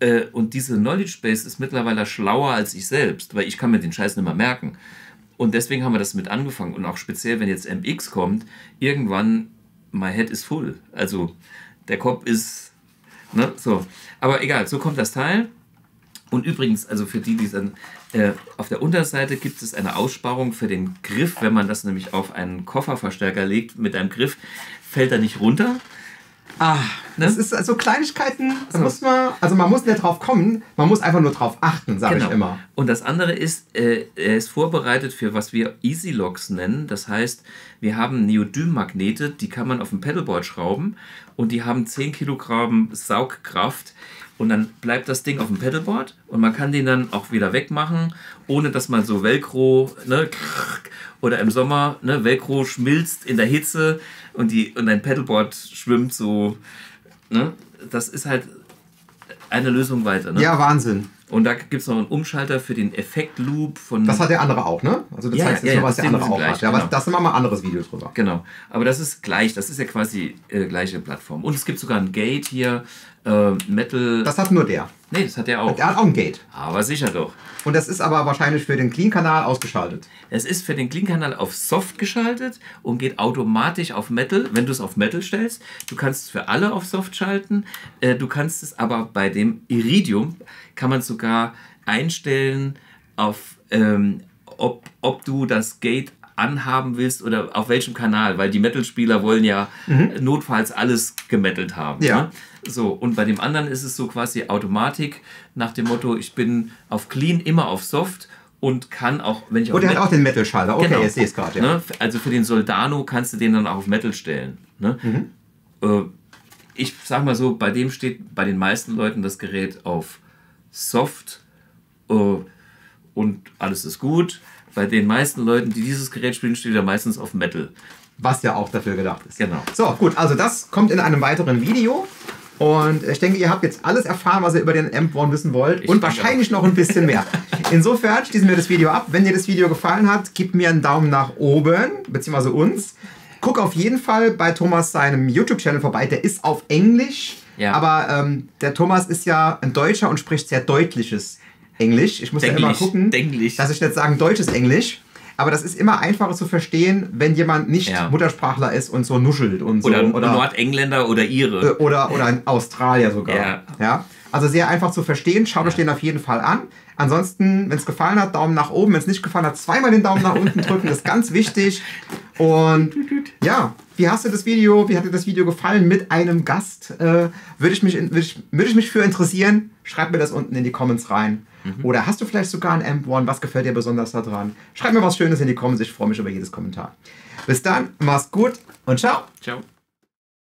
Äh, und diese Knowledge Base ist mittlerweile schlauer als ich selbst, weil ich kann mir den Scheiß nicht mehr merken. Und deswegen haben wir das mit angefangen. Und auch speziell, wenn jetzt MX kommt, irgendwann, my head is full. Also der Kopf ist, ne, so. Aber egal, so kommt das Teil. Und übrigens, also für die, die dann äh, auf der Unterseite gibt es eine Aussparung für den Griff. Wenn man das nämlich auf einen Kofferverstärker legt mit einem Griff, fällt er nicht runter. Ah, ne? das ist also Kleinigkeiten, da muss man, also man muss nicht drauf kommen, man muss einfach nur drauf achten, sage genau. ich immer. Und das andere ist, äh, er ist vorbereitet für was wir Easy Locks nennen. Das heißt, wir haben Neodym-Magnete, die kann man auf dem Pedalboard schrauben und die haben 10 Kilogramm Saugkraft und dann bleibt das Ding auf dem Pedalboard und man kann den dann auch wieder wegmachen, ohne dass man so Velcro, ne, oder im Sommer, ne, Velcro schmilzt in der Hitze und, die, und dein Pedalboard schwimmt so, ne, das ist halt eine Lösung weiter. Ne? Ja, Wahnsinn. Und da gibt es noch einen Umschalter für den Effekt-Loop von. Das hat der andere auch, ne? Also das ja, heißt ja, ja, was der andere auch gleich, hat. Ja, genau. aber das ist mal ein anderes Video drüber. Genau. Aber das ist gleich, das ist ja quasi äh, gleiche Plattform. Und es gibt sogar ein Gate hier, äh, Metal. Das hat nur der. Nee, das hat der auch. Der hat auch ein Gate. Aber sicher doch. Und das ist aber wahrscheinlich für den Clean-Kanal ausgeschaltet. Es ist für den Clean-Kanal auf Soft geschaltet und geht automatisch auf Metal, wenn du es auf Metal stellst. Du kannst es für alle auf Soft schalten. Äh, du kannst es aber bei dem Iridium, kann man sogar einstellen, auf, ähm, ob, ob du das Gate anhaben willst oder auf welchem Kanal, weil die Metal-Spieler wollen ja notfalls alles gemettelt haben. Ja. Ne? So, und bei dem anderen ist es so quasi Automatik nach dem Motto, ich bin auf Clean immer auf Soft und kann auch, wenn ich Und der hat auch den Metal-Schalter. Okay, Genau. jetzt sehe ich es gerade. Ja. Ne? Also für den Soldano kannst du den dann auch auf Metal stellen. Ne? Mhm. Äh, ich sag mal so, bei dem steht bei den meisten Leuten das Gerät auf Soft äh, und alles ist gut. Bei den meisten Leuten, die dieses Gerät spielen, steht er meistens auf Metal. Was ja auch dafür gedacht ist. Genau. So, gut, also das kommt in einem weiteren Video. Und ich denke, ihr habt jetzt alles erfahren, was ihr über den Amp One wissen wollt. Ich und wahrscheinlich noch ein bisschen mehr. [laughs] Insofern schließen wir das Video ab. Wenn dir das Video gefallen hat, gib mir einen Daumen nach oben, beziehungsweise uns. Guck auf jeden Fall bei Thomas seinem YouTube-Channel vorbei. Der ist auf Englisch. Ja. Aber ähm, der Thomas ist ja ein Deutscher und spricht sehr deutliches Englisch. Ich muss ja immer Denglisch, gucken, Denglisch. dass ich nicht sagen deutsches Englisch. Aber das ist immer einfacher zu verstehen, wenn jemand nicht Ja. Muttersprachler ist und so nuschelt und so. Oder, oder, Nordengländer oder Ire. äh, oder, oder ein Australier sogar. Ja. Ja. Also sehr einfach zu verstehen. Schaut euch den auf jeden Fall an. Ansonsten, wenn es gefallen hat, Daumen nach oben. Wenn es nicht gefallen hat, zweimal den Daumen nach unten drücken. Das ist ganz wichtig. Und ja, wie hast du das Video? Wie hat dir das Video gefallen mit einem Gast? Äh, würde, ich mich, würde, ich, würde ich mich für interessieren. Schreib mir das unten in die Comments rein. Oder hast du vielleicht sogar ein Amp One? Was gefällt dir besonders daran? Schreib mir was Schönes in die Comments. Ich freue mich über jedes Kommentar. Bis dann, mach's gut und ciao. Ciao.